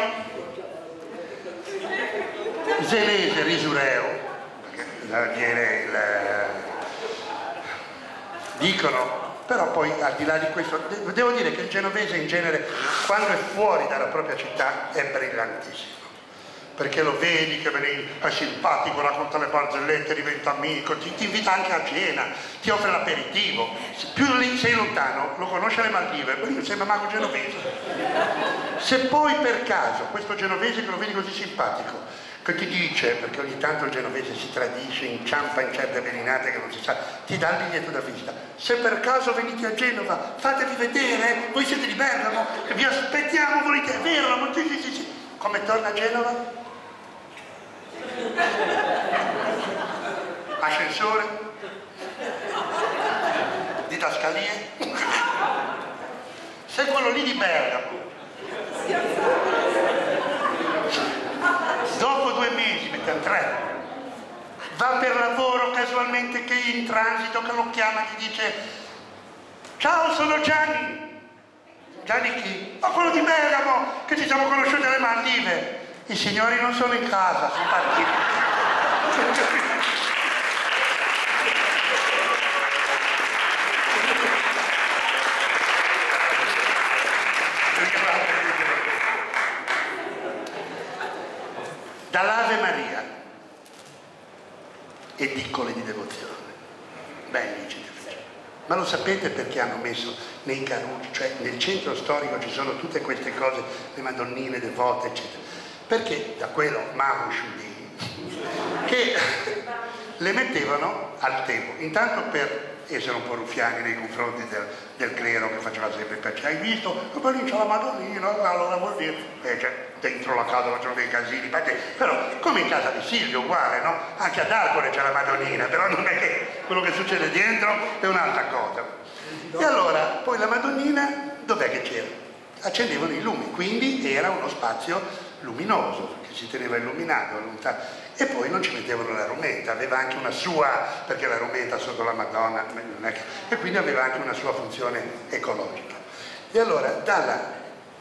Zelese Risureo, viene il... dicono però poi al di là di questo, devo dire che il genovese in genere quando è fuori dalla propria città è brillantissimo, perché lo vedi che è simpatico, racconta le barzellette, diventa amico, ti, ti invita anche a cena, ti offre l'aperitivo, più sei lontano, lo conosce alle Maldive, poi sembra mago genovese. Se poi per caso questo genovese che lo vedi così simpatico, che ti dice, perché ogni tanto il genovese si tradisce, inciampa in certe velinate che non si sa, ti dà il biglietto da visita. Se per caso venite a Genova, fatevi vedere, voi siete di Bergamo, vi aspettiamo, volete, è vero, sì, sì, sì, sì. Come torna a Genova? Ascensore? Didascalie? Se quello lì di Bergamo dopo due mesi, mettiamo tre, va per lavoro casualmente che in transito, che lo chiama e gli dice ciao sono Gianni. Gianni chi? Ma quello di Bergamo, che ci siamo conosciuti alle Maldive. I signori non sono in casa, sono partiti. dall'Ave Maria, edicole di devozione, belli Ma lo sapete perché hanno messo nei carucci, cioè nel centro storico ci sono tutte queste cose, le madonnine devote, eccetera? Perché da quello Mauro lì, che le mettevano al tempo, intanto per essere un po' ruffiani nei confronti del, del clero che faceva sempre perché hai visto? Poi lì c'è la Madonnina, allora vuol dire, eh, cioè, dentro la casa facciano dei casini, perché, però come in casa di Silvio, uguale, no? Anche ad Arcore c'è la Madonnina, però non è che quello che succede dietro è un'altra cosa. E allora, poi la Madonnina, dov'è che c'era? Accendevano i lumi, quindi era uno spazio luminoso, che si teneva illuminato e poi non ci mettevano la rumenta, aveva anche una sua, perché la rumenta sotto la Madonna, e quindi aveva anche una sua funzione ecologica. E allora dalla,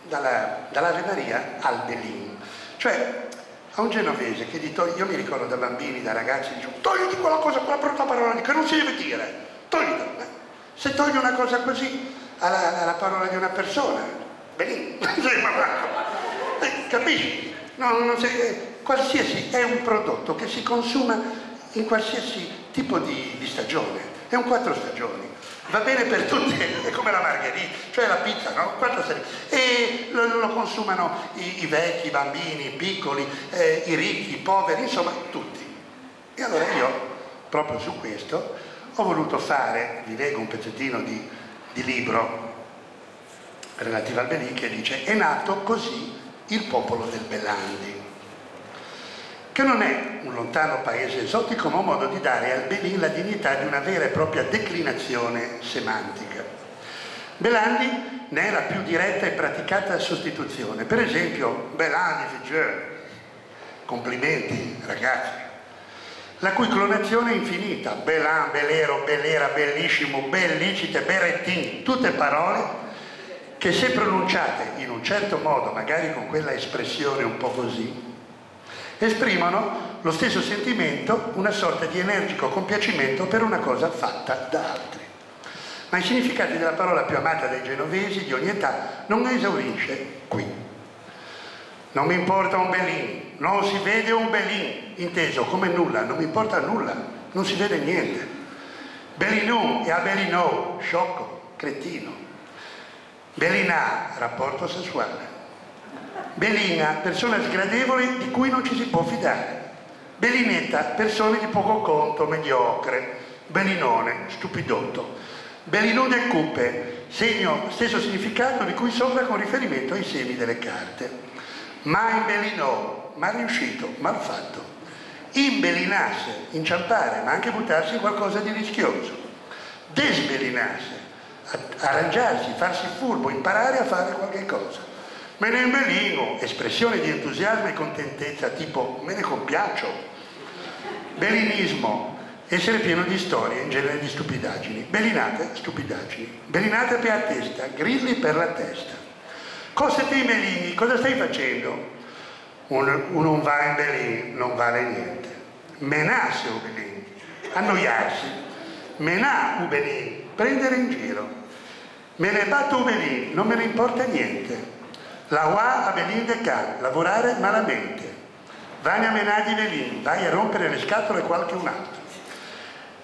dalla, dall'Ave Maria al Belin, cioè a un genovese che di togli, io mi ricordo da bambini, da ragazzi, dicevo togliti quella cosa, quella brutta parola che non si deve dire, toglila. Se togli una cosa così alla, alla parola di una persona, Belin, eh, capisci? No, non sei, qualsiasi è un prodotto che si consuma in qualsiasi tipo di, di stagione, è un quattro stagioni. Va bene per tutti, è come la margherita, cioè la pizza, no? Quattro stagioni. E lo, lo consumano i, i, vecchi, i bambini, i piccoli, eh, i ricchi, i poveri, insomma tutti. E allora io, proprio su questo, ho voluto fare, vi leggo un pezzettino di, di libro relativo al Belin che dice è nato così il popolo del Belandi che non è un lontano paese esotico ma un modo di dare al Benin la dignità di una vera e propria declinazione semantica. Belandi ne è la più diretta e praticata sostituzione. Per esempio, Belandi Figeur, complimenti ragazzi, la cui clonazione è infinita, Belan, Belero, Bellera, Bellissimo, Bellicite, Berettin, tutte parole che se pronunciate in un certo modo, magari con quella espressione un po' così, esprimono lo stesso sentimento, una sorta di energico compiacimento per una cosa fatta da altri. Ma i significati della parola più amata dai genovesi di ogni età non esaurisce qui. Non mi importa un belin, non si vede un belin, inteso come nulla, non mi importa nulla, non si vede niente. Belinum e a belinò, sciocco, cretino. Belinà, rapporto sessuale. Belina, persona sgradevole di cui non ci si può fidare. Belinetta, persone di poco conto, mediocre. Belinone, stupidotto. Belinude e cuppe, segno, stesso significato di cui sopra con riferimento ai semi delle carte. Mai belinò, mal riuscito, mal fatto. Imbelinasse, inciampare, ma anche buttarsi in qualcosa di rischioso. Desbelinasse, arrangiarsi, farsi furbo, imparare a fare qualche cosa. Me ne imbellino, espressione di entusiasmo e contentezza, tipo me ne compiaccio. Bellinismo, essere pieno di storie, in genere di stupidaggini. Bellinate, stupidaggini. Bellinate per la testa, grilli per la testa. Cosa te Bellini? Cosa stai facendo? Un, un non va in Bellini non vale niente. Menarsi un Bellini, annoiarsi. Menà un Bellini, prendere in giro. Me ne batto un Bellini, non me ne importa niente. La UA a Belin de Can, lavorare malamente. Vai a menare di Belin, vai a rompere le scatole a qualcun altro.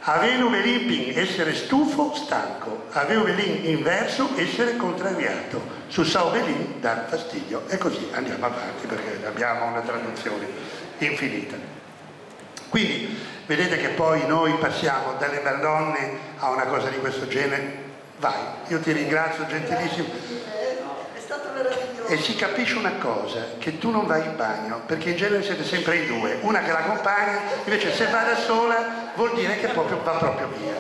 Aveo Belin pin, essere stufo, stanco. Aveo Belin inverso, essere contrariato. Su Sao Belin, dar fastidio. E così andiamo avanti perché abbiamo una traduzione infinita. Quindi vedete che poi noi passiamo dalle ballonne a una cosa di questo genere. Vai, io ti ringrazio gentilissimo. E si capisce una cosa, che tu non vai in bagno, perché in genere siete sempre in due, una che l'accompagna, invece se va da sola vuol dire che proprio, va proprio via.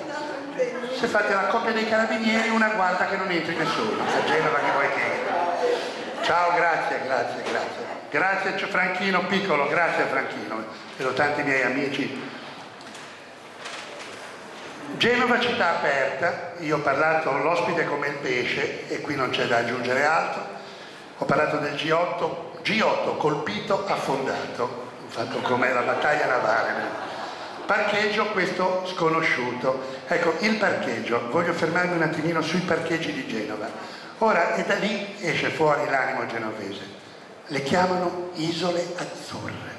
Se fate la coppia dei carabinieri, una guarda che non entri nessuno, a Genova che vuoi che... Ciao, grazie, grazie, grazie. Grazie Franchino Piccolo, grazie Franchino, vedo tanti miei amici. Genova città aperta, io ho parlato l'ospite come il pesce e qui non c'è da aggiungere altro, ho parlato del G8, G8 colpito, affondato, fatto come la battaglia navale. Parcheggio questo sconosciuto. Ecco, il parcheggio, voglio fermarmi un attimino sui parcheggi di Genova. Ora, e da lì esce fuori l'animo genovese. Le chiamano isole azzurre.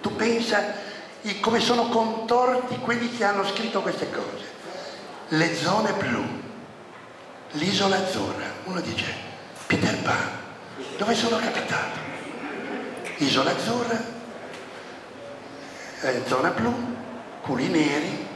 Tu pensa come sono contorti quelli che hanno scritto queste cose. Le zone blu, l'isola azzurra. Uno dice, Peter Pan, dove sono capitato? Isola azzurra, eh, zona blu, culi neri.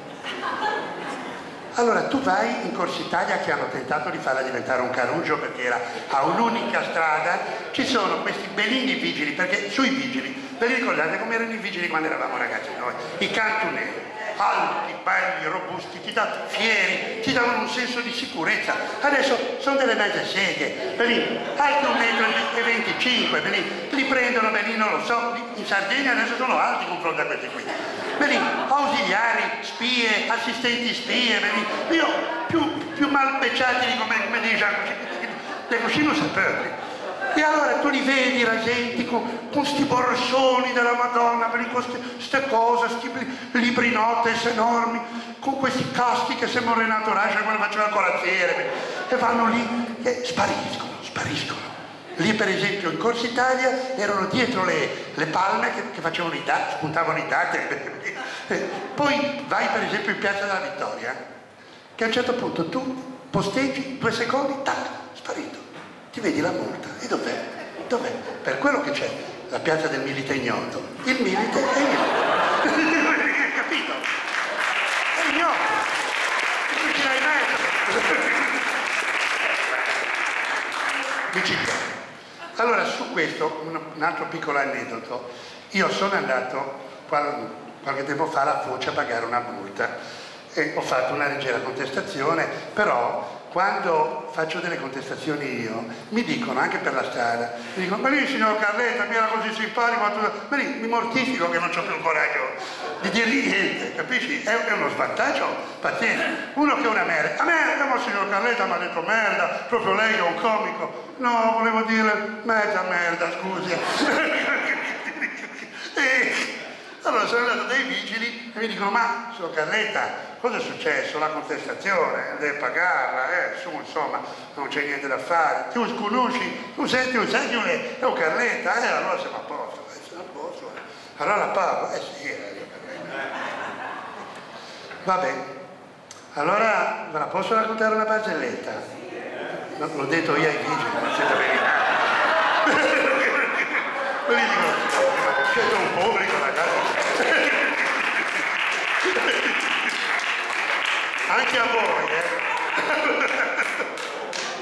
Allora tu vai in Corsa Italia che hanno tentato di farla diventare un carugio perché era a un'unica strada, ci sono questi belini vigili, perché sui vigili, ve ricordate come erano i vigili quando eravamo ragazzi noi? I cantuneri, alti, belli, robusti, ti davano fieri, ti davano un senso di sicurezza. Adesso sono delle mezze seghe, belini, alti un metro e 25, belini, li prendono, belini, non lo so, in Sardegna adesso sono alti confronto a questi qui. Belini, ausiliari, spie, assistenti spie, belini, io più, più mal pecciati di come, come dice le cuscino saperli. E allora tu li vedi rasenti con, con sti borsoni della Madonna, con queste cose, sti libri notes enormi, con questi caschi che sembrano Renato Rascia quando faceva corazziere, e vanno lì e spariscono, spariscono. Lì per esempio in Corsa Italia erano dietro le, le palme che, che facevano i dati, spuntavano i dati. Poi vai per esempio in Piazza della Vittoria, che a un certo punto tu posteggi due secondi, tac, sparito. Ti vedi la multa. E dov'è? Dov'è? Per quello che c'è la piazza del Milite ignoto. Il Milite è ignoto. Capito? È ignoto. Non ci mezzo. Dici te. Allora su questo un, altro piccolo aneddoto. Io sono andato qual- qualche tempo fa alla Foce a pagare una multa e ho fatto una leggera contestazione, però quando faccio delle contestazioni io mi dicono anche per la strada, mi dicono ma lì signor Carletta mi era così simpatico, ma, lì mi mortifico che non ho più il coraggio di dirgli niente, capisci? È, è uno svantaggio pazzesco. Uno che è una merda, a me ma signor Carletta mi ha detto merda, proprio lei è un comico. No, volevo dire mezza merda, scusi. E allora sono andato dai vigili e mi dicono ma signor Carletta cosa è successo? La contestazione, deve pagarla, eh, su, insomma non c'è niente da fare. Tu conosci, tu senti, tu senti un è un Carletta, eh, allora siamo a posto, eh, siamo a posto. eh. Allora pago, eh sì, eh, Carletta. Va bene, allora ve la posso raccontare una barzelletta? No, l'ho detto io ai vigili, non siete verità. Quelli dicono, siete un pubblico ragazzi. Anche a voi, eh.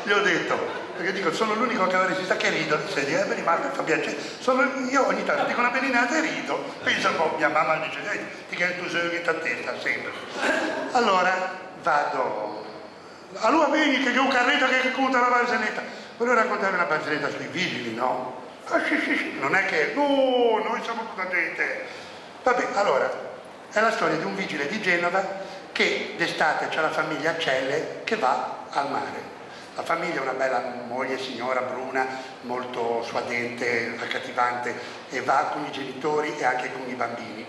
Gli ho detto, perché dico, sono l'unico che resista che rido di sedia, eh, mi rimane, fa piacere. Sono, io ogni tanto dico una belinata e rido. Pensa un po', mia mamma dice, "Eh, ti chiedi tu sei a testa sempre. Allora vado. Allora vedi che c'è un carretto che conta la barzelletta. Volevo raccontare una barzelletta sui vigili, no? Ah sì sì sì, non è che, no, noi siamo tutta gente. Vabbè, allora, è la storia di un vigile di Genova che d'estate c'è la famiglia a Celle che va al mare. La famiglia è una bella moglie, signora bruna, molto suadente, accattivante, e va con i genitori e anche con i bambini.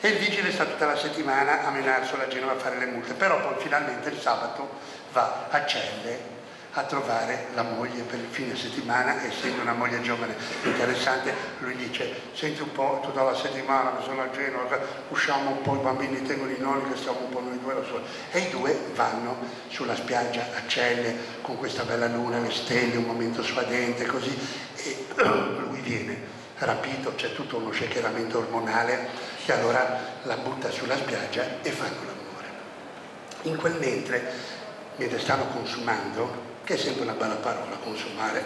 E il vigile sta tutta la settimana a menarsi a Genova a fare le multe, però poi finalmente il sabato va a Celle a trovare la moglie per il fine settimana, essendo una moglie giovane interessante, lui dice, senti un po', tutta la settimana che sono a Genova, usciamo un po', i bambini tengono i nonni che stiamo un po' noi due da soli. E i due vanno sulla spiaggia a Celle con questa bella luna, le stelle, un momento suadente, così, e lui viene rapito, c'è tutto uno shakeramento ormonale e allora la butta sulla spiaggia e fanno l'amore. In quel mentre, mentre stanno consumando, che è sempre una bella parola, consumare,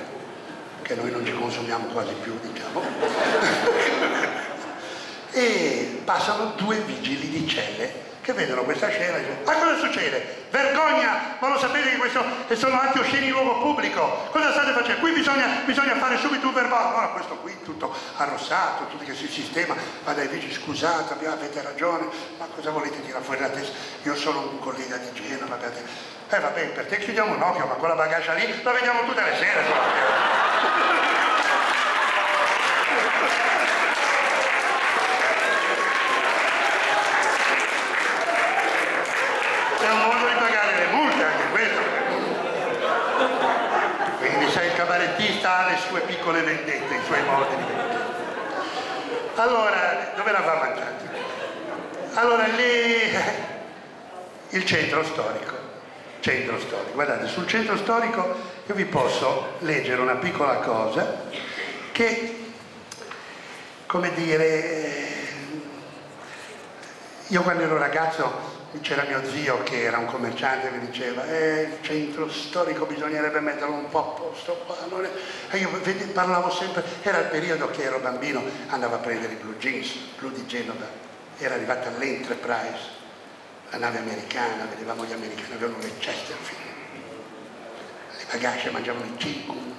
che noi non ci consumiamo quasi più, diciamo, e passano due vigili di celle che vedono questa scena e dicono, ma cosa succede? Vergogna! Ma lo sapete che questo sono atti osceni in luogo pubblico? Cosa state facendo? Qui bisogna, bisogna fare subito un verbale. Allora questo qui tutto arrossato, tutto che si sistema, va dai vigili, scusate, avete ragione, ma cosa volete tirare fuori la testa? Io sono un collega di Genova, abbiate... eh vabbè, per te chiudiamo un occhio, ma quella bagaglia lì la vediamo tutte le sere. C'è un modo di pagare le multe anche questo. Quindi sai il cabarettista ha le sue piccole vendette, i suoi modi di vendere. Allora, dove eravamo andati? Allora lì il centro storico. Centro storico. Guardate, sul centro storico io vi posso leggere una piccola cosa che, come dire, io quando ero ragazzo c'era mio zio che era un commerciante che diceva eh, il centro storico bisognerebbe metterlo un po' a posto qua e io parlavo sempre era il periodo che ero bambino andavo a prendere i blue jeans blu di Genova era arrivata l'Enterprise la nave americana vedevamo gli americani avevano le Chesterfield le bagasce mangiavano i cincum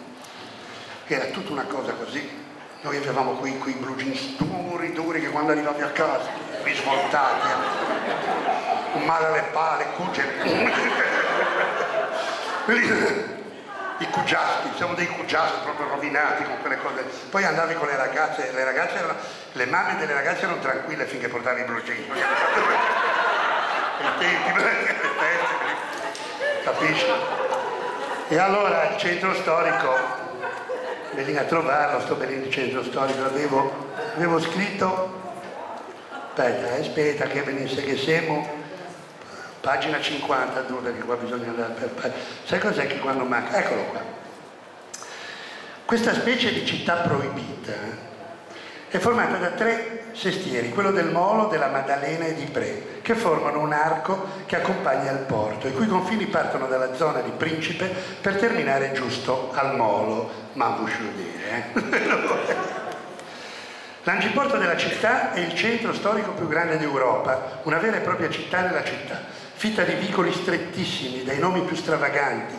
era tutta una cosa così noi avevamo quei, quei blue jeans duri duri che quando arrivavi a casa vi svoltati un male alle pale, cuge. I cugiasti, siamo dei cugiasti proprio rovinati con quelle cose. Poi andavi con le ragazze, le ragazze erano, le mamme delle ragazze erano tranquille finché portavi i blue jeans. I tempi, le teste, capisci? E allora il centro storico, venì a trovarlo, sto venendo il centro storico, avevo, avevo scritto, aspetta, eh, aspetta che venisse che siamo pagina 50 dove perché qua bisogna andare per pagina sai cos'è che quando manca? eccolo qua questa specie di città proibita è formata da tre sestieri quello del Molo, della Maddalena e di Pre che formano un arco che accompagna il porto i cui confini partono dalla zona di Principe per terminare giusto al Molo ma vuoi dire eh? L'angiporto della città è il centro storico più grande d'Europa, una vera e propria città nella città fitta di vicoli strettissimi, dai nomi più stravaganti,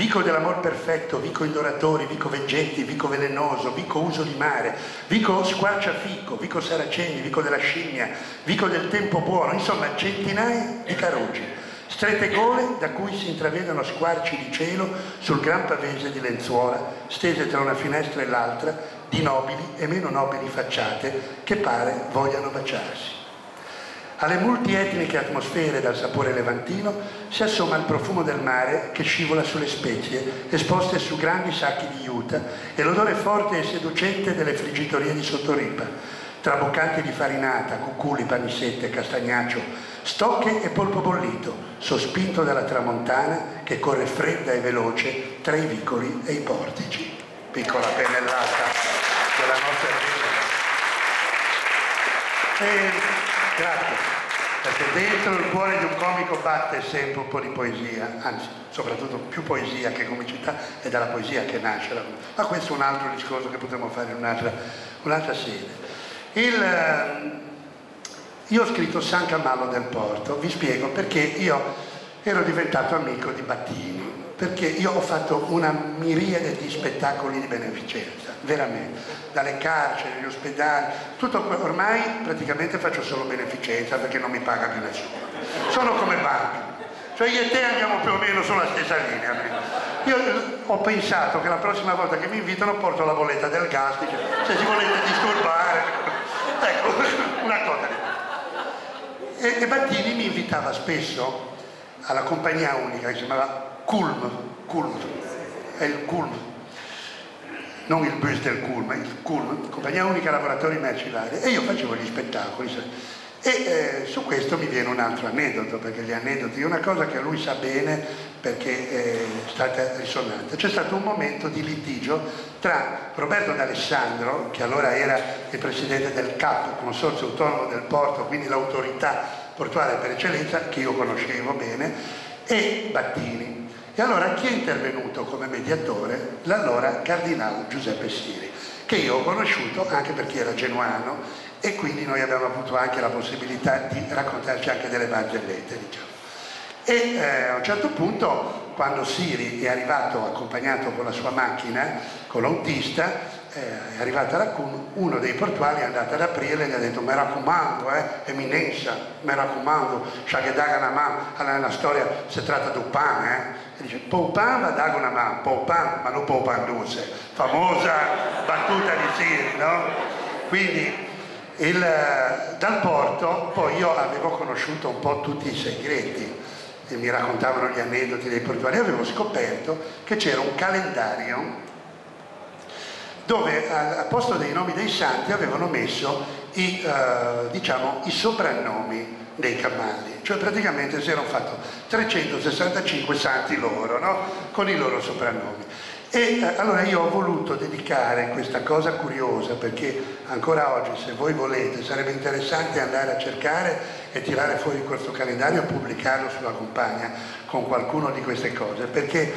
Vico dell'amor perfetto, Vico Indoratori, Vico Veggenti, Vico Velenoso, Vico Uso di Mare, Vico Squarciafico, Vico Saraceni, Vico della Scimmia, Vico del Tempo Buono, insomma centinaia di carugi, strette gole da cui si intravedono squarci di cielo sul gran pavese di lenzuola, stese tra una finestra e l'altra, di nobili e meno nobili facciate che pare vogliano baciarsi. Alle multietniche atmosfere dal sapore levantino si assomma il profumo del mare che scivola sulle spezie esposte su grandi sacchi di juta e l'odore forte e seducente delle friggitorie di sottoripa, traboccanti di farinata, cuculi, panissette, castagnaccio, stocche e polpo bollito, sospinto dalla tramontana che corre fredda e veloce tra i vicoli e i portici. Piccola pennellata della nostra. E Grazie, perché dentro il cuore di un comico batte sempre un po' di poesia, anzi soprattutto più poesia che comicità, è dalla poesia che nasce la Ma questo è un altro discorso che potremmo fare in un'altra, un'altra sede. Il, ehm, io ho scritto San Camallo del Porto, vi spiego perché io ero diventato amico di Battini, perché io ho fatto una miriade di spettacoli di beneficenza, veramente, dalle carceri, agli ospedali, tutto, ormai praticamente faccio solo beneficenza perché non mi paga più nessuno. Sono come banchi, cioè io e te andiamo più o meno sulla stessa linea. Io ho pensato che la prossima volta che mi invitano porto la bolletta del gas, dice, se si volete disturbare, ecco, una cosa. E, e Battini mi invitava spesso alla compagnia unica che si chiamava Culm, Culm, è il Culm, non il bus del Culm, il Culm, Compagnia Unica Lavoratori Merci Varie, e io facevo gli spettacoli. E eh, su questo mi viene un altro aneddoto, perché gli aneddoti una cosa che lui sa bene perché è stata risonante. C'è stato un momento di litigio tra Roberto D'Alessandro, che allora era il presidente del CAP, Consorzio Autonomo del Porto, quindi l'autorità portuale per eccellenza, che io conoscevo bene, e Battini. E allora chi è intervenuto come mediatore? L'allora cardinale Giuseppe Siri, che io ho conosciuto anche perché era genuano e quindi noi abbiamo avuto anche la possibilità di raccontarci anche delle barzellette, diciamo. E eh, a un certo punto, quando Siri è arrivato accompagnato con la sua macchina, con l'autista, eh, è arrivato a Raccoon, uno dei portuali è andato ad aprirle e gli ha detto mi raccomando, eh, eminenza, mi raccomando, Shaghedaga Naman, allora nella storia si tratta di un pan, eh. E dice, Poupan va dago Naman, Poupan, ma non Poupan Dulce, famosa battuta di Siri, no? Quindi il, dal porto poi io avevo conosciuto un po' tutti i segreti e mi raccontavano gli aneddoti dei portuali, avevo scoperto che c'era un calendario dove al posto dei nomi dei santi avevano messo i, uh, diciamo, i soprannomi dei cavalli, cioè praticamente si erano fatto 365 santi loro, no? con i loro soprannomi. E eh, allora io ho voluto dedicare questa cosa curiosa perché ancora oggi se voi volete sarebbe interessante andare a cercare e tirare fuori questo calendario e pubblicarlo sulla compagna con qualcuno di queste cose perché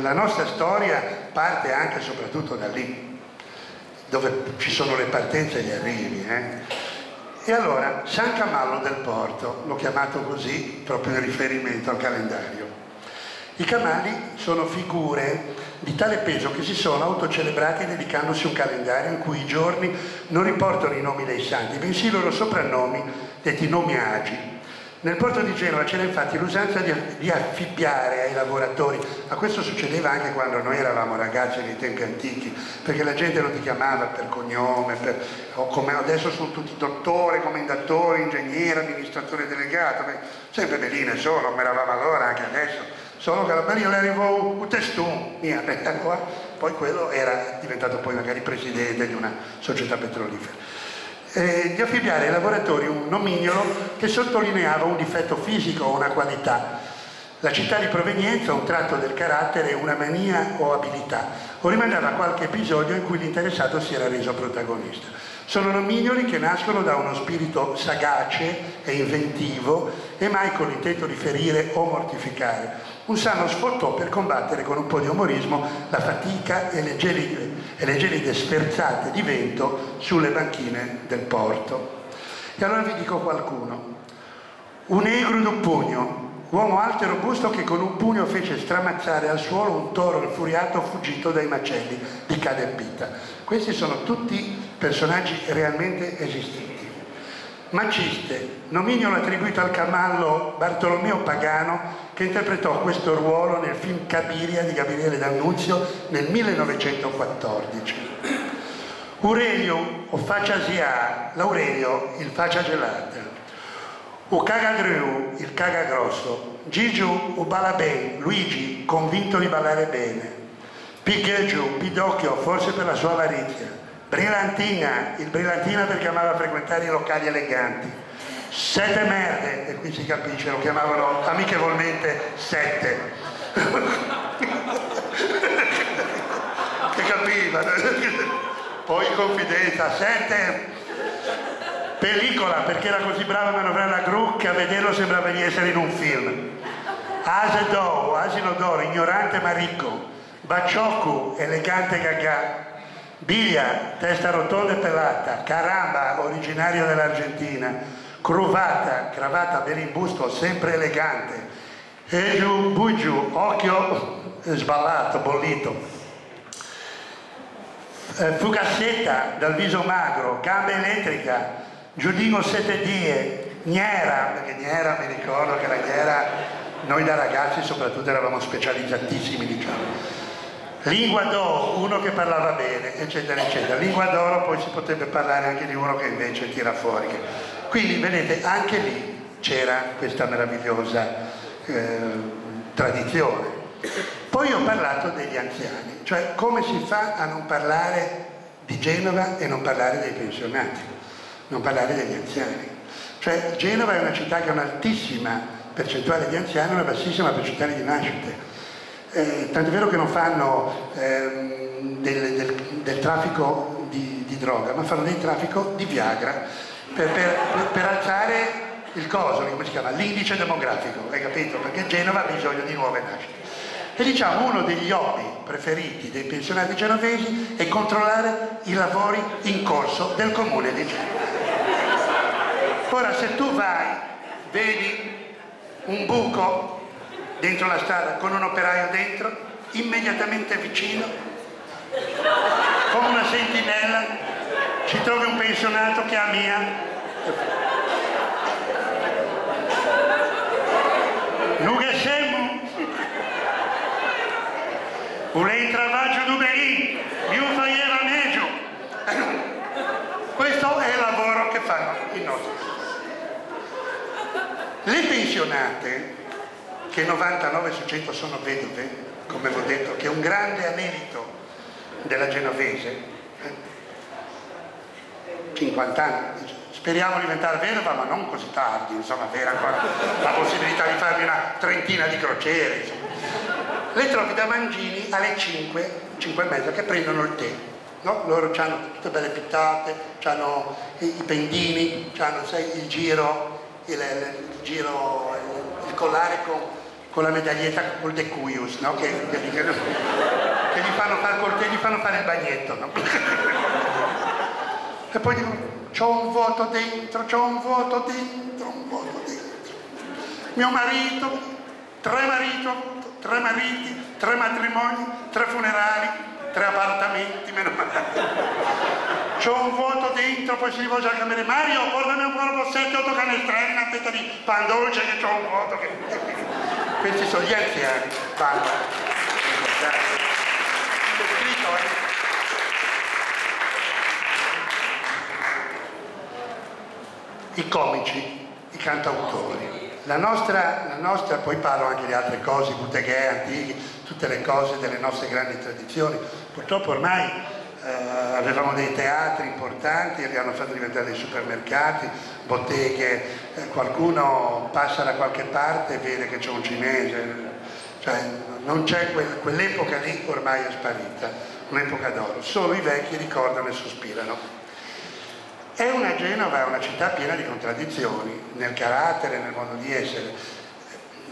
la nostra storia parte anche e soprattutto da lì dove ci sono le partenze e gli arrivi. Eh? E allora San Camallo del Porto, l'ho chiamato così proprio in riferimento al calendario. I cavalli sono figure di tale peso che si sono autocelebrati dedicandosi un calendario in cui i giorni non riportano i nomi dei santi, bensì i loro soprannomi detti nomi agi. Nel porto di Genova c'era infatti l'usanza di, affibbiare ai lavoratori, ma questo succedeva anche quando noi eravamo ragazzi nei tempi antichi, perché la gente non ti chiamava per cognome, per, come adesso sono tutti dottore, commendatore, ingegnere, amministratore delegato, beh, sempre belline sono, come eravamo allora, anche adesso solo che io le arrivò un testone, mia, poi quello era diventato poi magari presidente di una società petrolifera. Eh, di affibbiare ai lavoratori un nomignolo che sottolineava un difetto fisico o una qualità, la città di provenienza, un tratto del carattere, una mania o abilità, o rimandava qualche episodio in cui l'interessato si era reso protagonista. Sono nomignoli che nascono da uno spirito sagace e inventivo e mai con l'intento di ferire o mortificare, un sano sfottò per combattere con un po' di umorismo la fatica e le gelide, e le gelide sferzate di vento sulle banchine del porto. E allora vi dico qualcuno. Un negro d'un pugno, uomo alto e robusto che con un pugno fece stramazzare al suolo un toro infuriato fuggito dai macelli di Cadempita. Questi sono tutti personaggi realmente esistenti. Maciste, nomignolo attribuito al camallo Bartolomeo Pagano che interpretò questo ruolo nel film Cabiria di Gabriele D'Annunzio nel 1914. Aurelio o faccia sia, l'Aurelio il faccia gelata. O cagadreu, il caga grosso. Gigiu o bala ben, Luigi convinto di ballare bene. Picchegiu, Pidocchio, forse per la sua avarizia. Brillantina, il brillantina perché amava frequentare i locali eleganti. Sette merde, e qui si capisce, lo chiamavano amichevolmente sette. che capiva. Poi confidenza, sette pellicola perché era così bravo a manovrare la gru che a vederlo sembrava di essere in un film. Asedo, asino d'oro, ignorante ma ricco. Baccioccu, elegante gaga. Biglia, testa rotonda e pelata, caramba, originario dell'Argentina, cruvata, cravatta per il busto, sempre elegante, e giù, bugiu, occhio sballato, bollito, eh, fugassetta dal viso magro, gamba elettrica, giudino sette die, gnera, perché gnera mi ricordo che la gnera, noi da ragazzi soprattutto eravamo specializzatissimi diciamo Lingua d'oro, uno che parlava bene, eccetera, eccetera. Lingua d'oro poi si potrebbe parlare anche di uno che invece tira fuori. Quindi vedete, anche lì c'era questa meravigliosa eh, tradizione. Poi ho parlato degli anziani, cioè come si fa a non parlare di Genova e non parlare dei pensionati, non parlare degli anziani. Cioè Genova è una città che ha un'altissima percentuale di anziani e una bassissima percentuale di nascite. Eh, è vero che non fanno ehm, del, del, del, traffico di, di, droga, ma fanno del traffico di Viagra per, per, per alzare il coso, come si chiama? L'indice demografico, hai capito? Perché Genova ha bisogno di nuove nascite. E diciamo uno degli hobby preferiti dei pensionati genovesi è controllare i lavori in corso del comune di Genova. Ora se tu vai, vedi un buco dentro la strada con un operaio dentro, immediatamente vicino, come una sentinella, ci trovi un pensionato che ha mia. Nugasemo, volei travaggio d'Uberin, io faiera meglio. Questo è il lavoro che fanno i nostri. Le pensionate che 99 su 100 sono vedove, come vi ho detto, che è un grande anelito della genovese, 50 anni, speriamo di diventare vedova ma non così tardi, insomma, avere ancora la possibilità di farmi una trentina di crociere, insomma. Le trovi da Mangini alle 5, 5 e mezza che prendono il tè. No? Loro hanno tutte belle pittate, hanno i, pendini, hanno sai, il giro, il, il, giro, il, il collare con con la medaglietta col decuius, no? che, che, che, che, gli fanno fare col gli fanno fare il bagnetto. No? E poi dicono, c'ho un vuoto dentro, c'ho un vuoto dentro, un vuoto dentro. Mio marito, tre mariti, tre mariti, tre matrimoni, tre funerali, tre appartamenti, meno male. C'ho un vuoto dentro, poi si rivolge al cameriere, Mario, portami un po' 7-8 canestrelli, una fetta di pan dolce che c'ho un vuoto. Che questi sono gli anziani vanno c'è scritto eh? I comici i cantautori la nostra, la nostra, poi parlo anche di altre cose, butteghe antichi, tutte le cose delle nostre grandi tradizioni. Purtroppo ormai eh, avevamo dei teatri importanti, li hanno fatto diventare dei supermercati, botteghe, eh, qualcuno passa da qualche parte e vede che c'è un cinese, cioè non c'è quel, quell'epoca lì ormai è sparita, un'epoca d'oro, solo i vecchi ricordano e sospirano. È una Genova, è una città piena di contraddizioni nel carattere, nel modo di essere,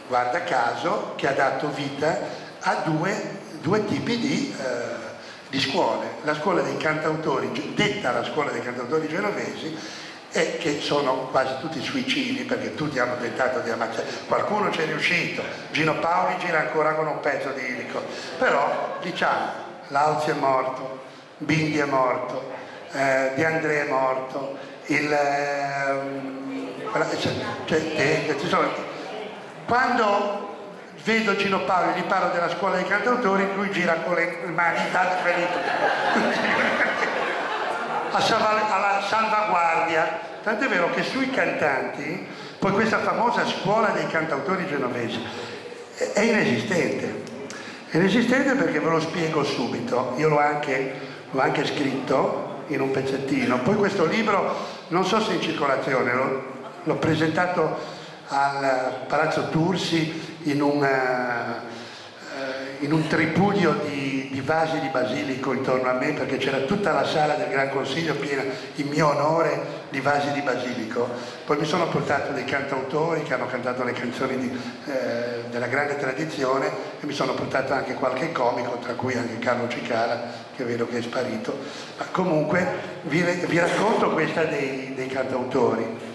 guarda caso che ha dato vita a due, due tipi di... Eh, di scuole, la scuola dei cantautori, detta la scuola dei cantautori genovesi, e che sono quasi tutti suicidi perché tutti hanno tentato di ammazzare, qualcuno ci è riuscito, Gino Paoli gira ancora con un pezzo di ilico, però diciamo, Lauzi è morto, Bindi è morto, eh, De André è morto, il, eh, cioè, cioè, ci sono, quando vedo Gino Paolo, gli parlo della scuola dei cantautori, lui gira con le mani alla salvaguardia. Tant'è vero che sui cantanti, poi questa famosa scuola dei cantautori genovesi è inesistente. È inesistente perché ve lo spiego subito, io l'ho anche, l'ho anche scritto in un pezzettino, poi questo libro non so se in circolazione, l'ho, l'ho presentato al Palazzo Tursi in un, uh, in un tripudio di, di, vasi di basilico intorno a me perché c'era tutta la sala del Gran Consiglio piena in mio onore di vasi di basilico. Poi mi sono portato dei cantautori che hanno cantato le canzoni di, eh, della grande tradizione e mi sono portato anche qualche comico, tra cui anche Carlo Cicala, che vedo che è sparito. Ma comunque vi, vi racconto questa dei, dei cantautori.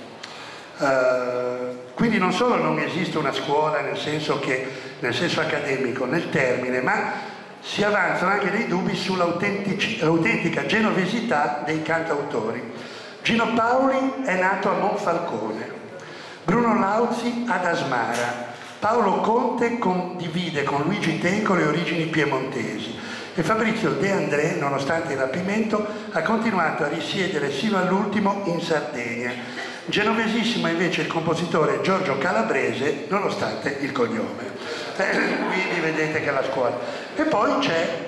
Uh, quindi non solo non esiste una scuola nel senso, che, nel senso accademico, nel termine, ma si avanzano anche dei dubbi sull'autentica genovesità dei cantautori. Gino Paoli è nato a Monfalcone, Bruno Lauzi ad Asmara, Paolo Conte condivide con Luigi Tenco le origini piemontesi e Fabrizio De André, nonostante il rapimento, ha continuato a risiedere sino all'ultimo in Sardegna Genovesissimo invece il compositore Giorgio Calabrese, nonostante il cognome. Eh, quindi vedete che è la scuola. E poi c'è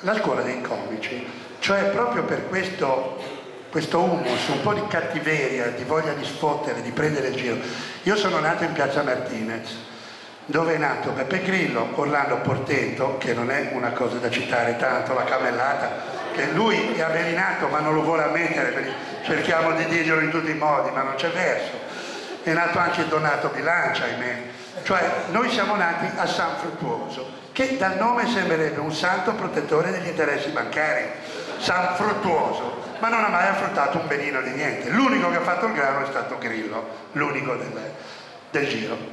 la scuola dei comici, cioè proprio per questo questo humus, un po' di cattiveria, di voglia di sfottere, di prendere il giro. Io sono nato in piazza Martinez, dove è nato Beppe Grillo, Orlando Portento, che non è una cosa da citare tanto, la camellata, che lui è avvelinato ma non lo vuole ammettere, cerchiamo di dirglielo in tutti i modi, ma non c'è verso. È nato anche Donato Bilancia, ahimè. Cioè, noi siamo nati a San Fruttuoso, che dal nome sembrerebbe un santo protettore degli interessi bancari. San Fruttuoso, ma non ha mai affrontato un benino di niente. L'unico che ha fatto il grano è stato Grillo, l'unico del, del giro.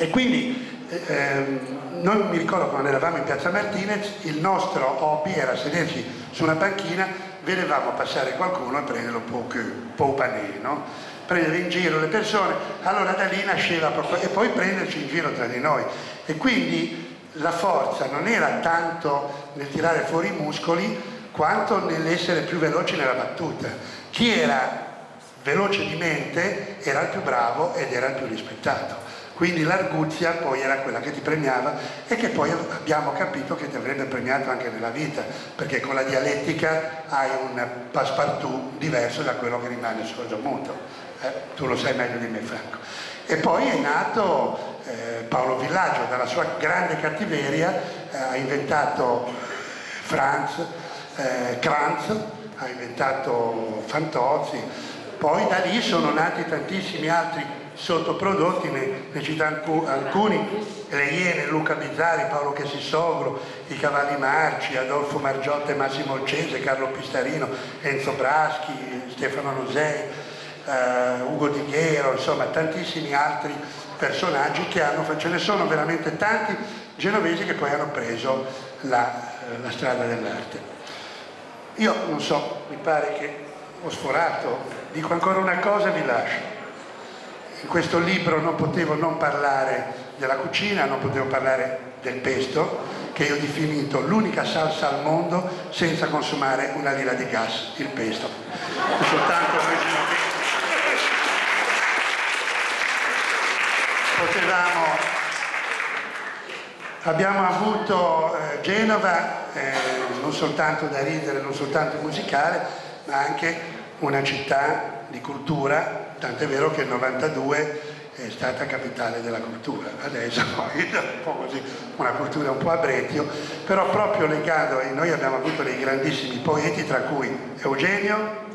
E quindi eh, ehm, noi mi ricordo quando eravamo in piazza Martinez, il nostro hobby era sederci su una panchina, vedevamo passare qualcuno e po', un po' panè, no? prendere in giro le persone, allora da lì nasceva proprio, e poi prenderci in giro tra di noi. E quindi la forza non era tanto nel tirare fuori i muscoli, quanto nell'essere più veloci nella battuta. Chi era veloce di mente era il più bravo ed era il più rispettato. Quindi l'arguzia poi era quella che ti premiava e che poi abbiamo capito che ti avrebbe premiato anche nella vita, perché con la dialettica hai un passepartout diverso da quello che rimane sordo muto. Eh, tu lo sai meglio di me Franco. E poi è nato eh, Paolo Villaggio, dalla sua grande cattiveria eh, ha inventato Franz, eh, Kranz, ha inventato Fantozzi, poi da lì sono nati tantissimi altri sottoprodotti, ne, ne cito alcuni, le Iene, Luca Bizzari, Paolo Chessisogro, i Cavalli Marci, Adolfo Margiotta e Massimo Olcese, Carlo Pistarino, Enzo Braschi, Stefano Nosei, eh, Ugo Di Ghiero, insomma tantissimi altri personaggi che hanno, ce ne sono veramente tanti genovesi che poi hanno preso la, eh, la strada dell'arte. Io non so, mi pare che ho sforato, dico ancora una cosa e vi lascio. In questo libro non potevo non parlare della cucina, non potevo parlare del pesto, che io ho definito l'unica salsa al mondo senza consumare una lira di gas, il pesto. Soltanto potevamo abbiamo avuto eh, Genova eh, non soltanto da ridere, non soltanto musicale, ma anche una città di cultura, tant'è vero che il 92 è stata capitale della cultura, adesso poi un po' così, una cultura un po' a brezio, però proprio legato, e noi abbiamo avuto dei grandissimi poeti, tra cui Eugenio,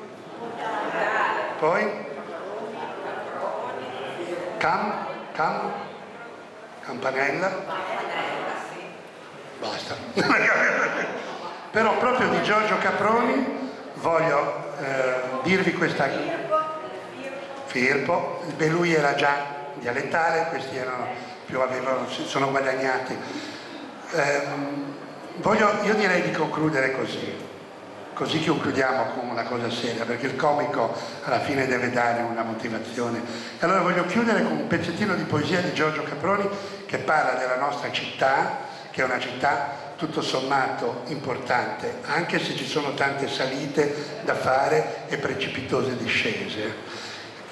poi Cam, Cam, Campanella, basta. Però proprio di Giorgio Caproni voglio eh, dirvi questa... Firpo, beh lui era già dialettale, questi erano più avevano, si sono guadagnati. Eh, voglio, io direi di concludere così, così concludiamo con una cosa seria, perché il comico alla fine deve dare una motivazione. E allora voglio chiudere con un pezzettino di poesia di Giorgio Caproni che parla della nostra città, che è una città tutto sommato importante, anche se ci sono tante salite da fare e precipitose discese.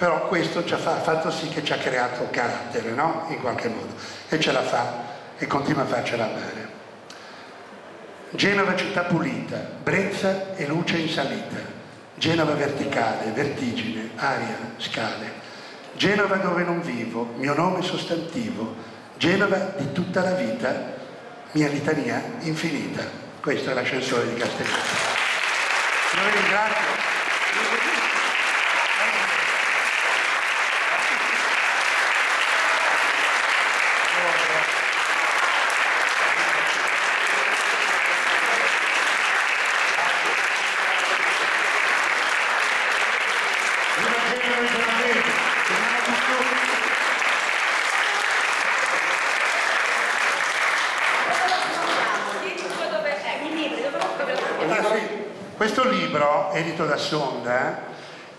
Però questo ci ha fatto sì che ci ha creato carattere, no? In qualche modo. E ce la fa e continua a farcela amare. Genova città pulita, brezza e luce in salita. Genova verticale, vertigine, aria, scale. Genova dove non vivo, mio nome sostantivo. Genova di tutta la vita, mia litania infinita. Questo è l'ascensore di Castellano. Io vi. Questo libro, edito da Sonda,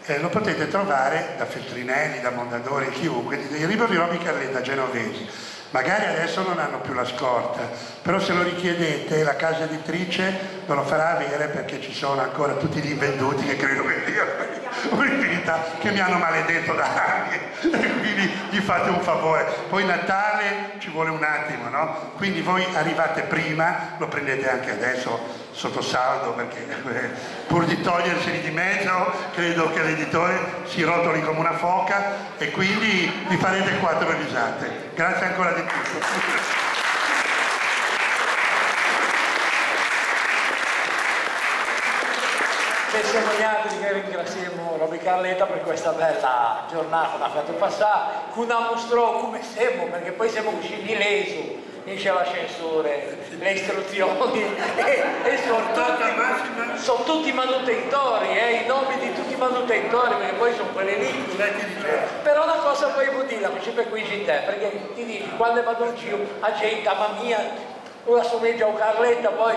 eh, lo potete trovare da Feltrinelli, da Mondadori, chiunque, i libri di Roby Carletta genovesi. Magari adesso non hanno più la scorta, però se lo richiedete la casa editrice ve lo farà avere perché ci sono ancora tutti gli invenduti che credo che io un'infinità che mi hanno maledetto da anni e quindi gli fate un favore. Poi Natale ci vuole un attimo, no? Quindi voi arrivate prima, lo prendete anche adesso sotto saldo perché eh, pur di toglierseli di mezzo credo che l'editore si rotoli come una foca e quindi vi farete quattro risate. Grazie ancora di tutto. E siamo gli altri che ringraziamo Roby Carletta per questa bella giornata che ha fatto passare, che non mostrò come siamo, perché poi siamo usciti illesi, dice l'ascensore, le istruzioni. E, e sono, tutti, sono tutti manutentori, eh, i nomi di tutti i manutentori, perché poi sono quelli lì. Però una cosa volevo dire, sempre qui in te, perché ti dici, quando vado in giro, la gente, mamma mia, una somiglia a un Carletta, poi,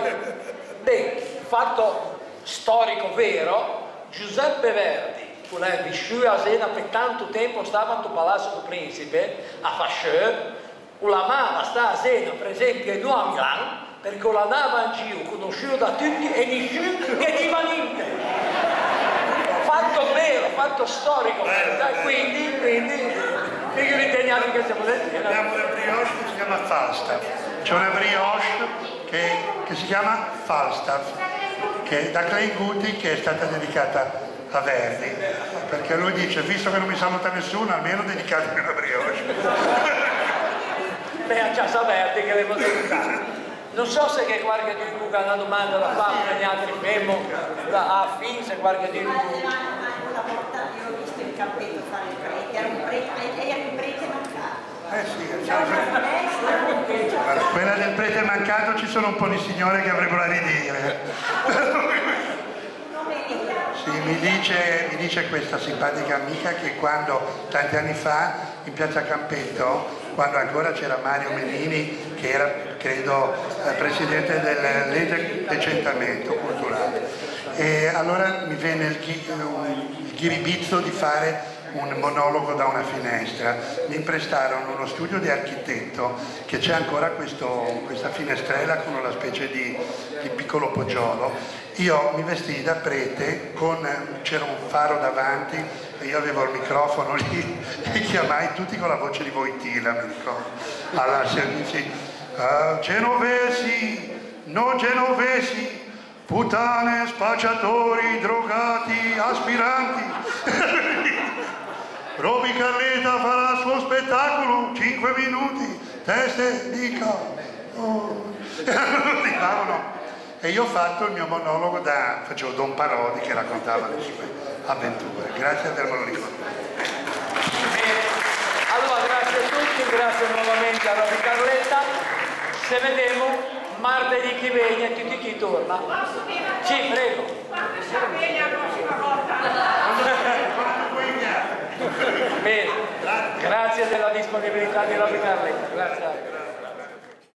beh, fatto storico vero, Giuseppe Verdi, che è vissuto a Sena per tanto tempo, stava nel Palazzo del Principe, a Fascieux, la mamma sta a Sena, per esempio, e non a Milano, perché la andava in giro, conosciuto da tutti e nessuno che diva niente. Fatto vero, fatto storico, vero, quindi, quindi, io riteniamo che siamo del Abbiamo una brioche che si chiama Falstaff. C'è una brioche che, che si chiama Falstaff che, da Clay Guti che è stata dedicata a Verdi, perché lui dice, visto che non mi saluta nessuno, almeno dedicatemi una brioche. Beh, a Casa Verdi che devo salutare. Non so se che qualche di voi ha una domanda da fare per gli altri fermo, a fine se qualche di voi... Una volta io ho visto il campetto fare il prete, era un prete, lei era un prete mancato. Quella del prete mancato ci sono un po' di signore che avrebbero da ridire. Sì, mi dice, mi dice questa simpatica amica che quando tanti anni fa in piazza Campetto, quando ancora c'era Mario Menini che era credo eh, presidente del decentamento culturale, e allora mi venne il ghiribizzo di fare un monologo da una finestra. Mi prestarono uno studio di architetto che c'è ancora questo- questa finestrella con una specie di, di piccolo poggiolo. Io mi vestii da prete, con, c'era un faro davanti e io avevo il microfono lì e chiamai tutti con la voce di Voitila, mi ricordo, alla servizi. "Ah, genovesi, non genovesi, puttane, spacciatori, drogati, aspiranti. Roby Carleta farà il suo spettacolo, 5 minuti, teste, dica. Oh. E allora arrivavano. E io ho fatto il mio monologo da, facevo Don Parodi che raccontava le sue avventure. Grazie per avermelo ricordato. Bene. Allora, grazie a tutti, grazie nuovamente a Roby Carletta. Se vediamo martedì chi viene e tutti chi torna. Sì, prego. Bene, grazie della disponibilità di Carletta. Grazie.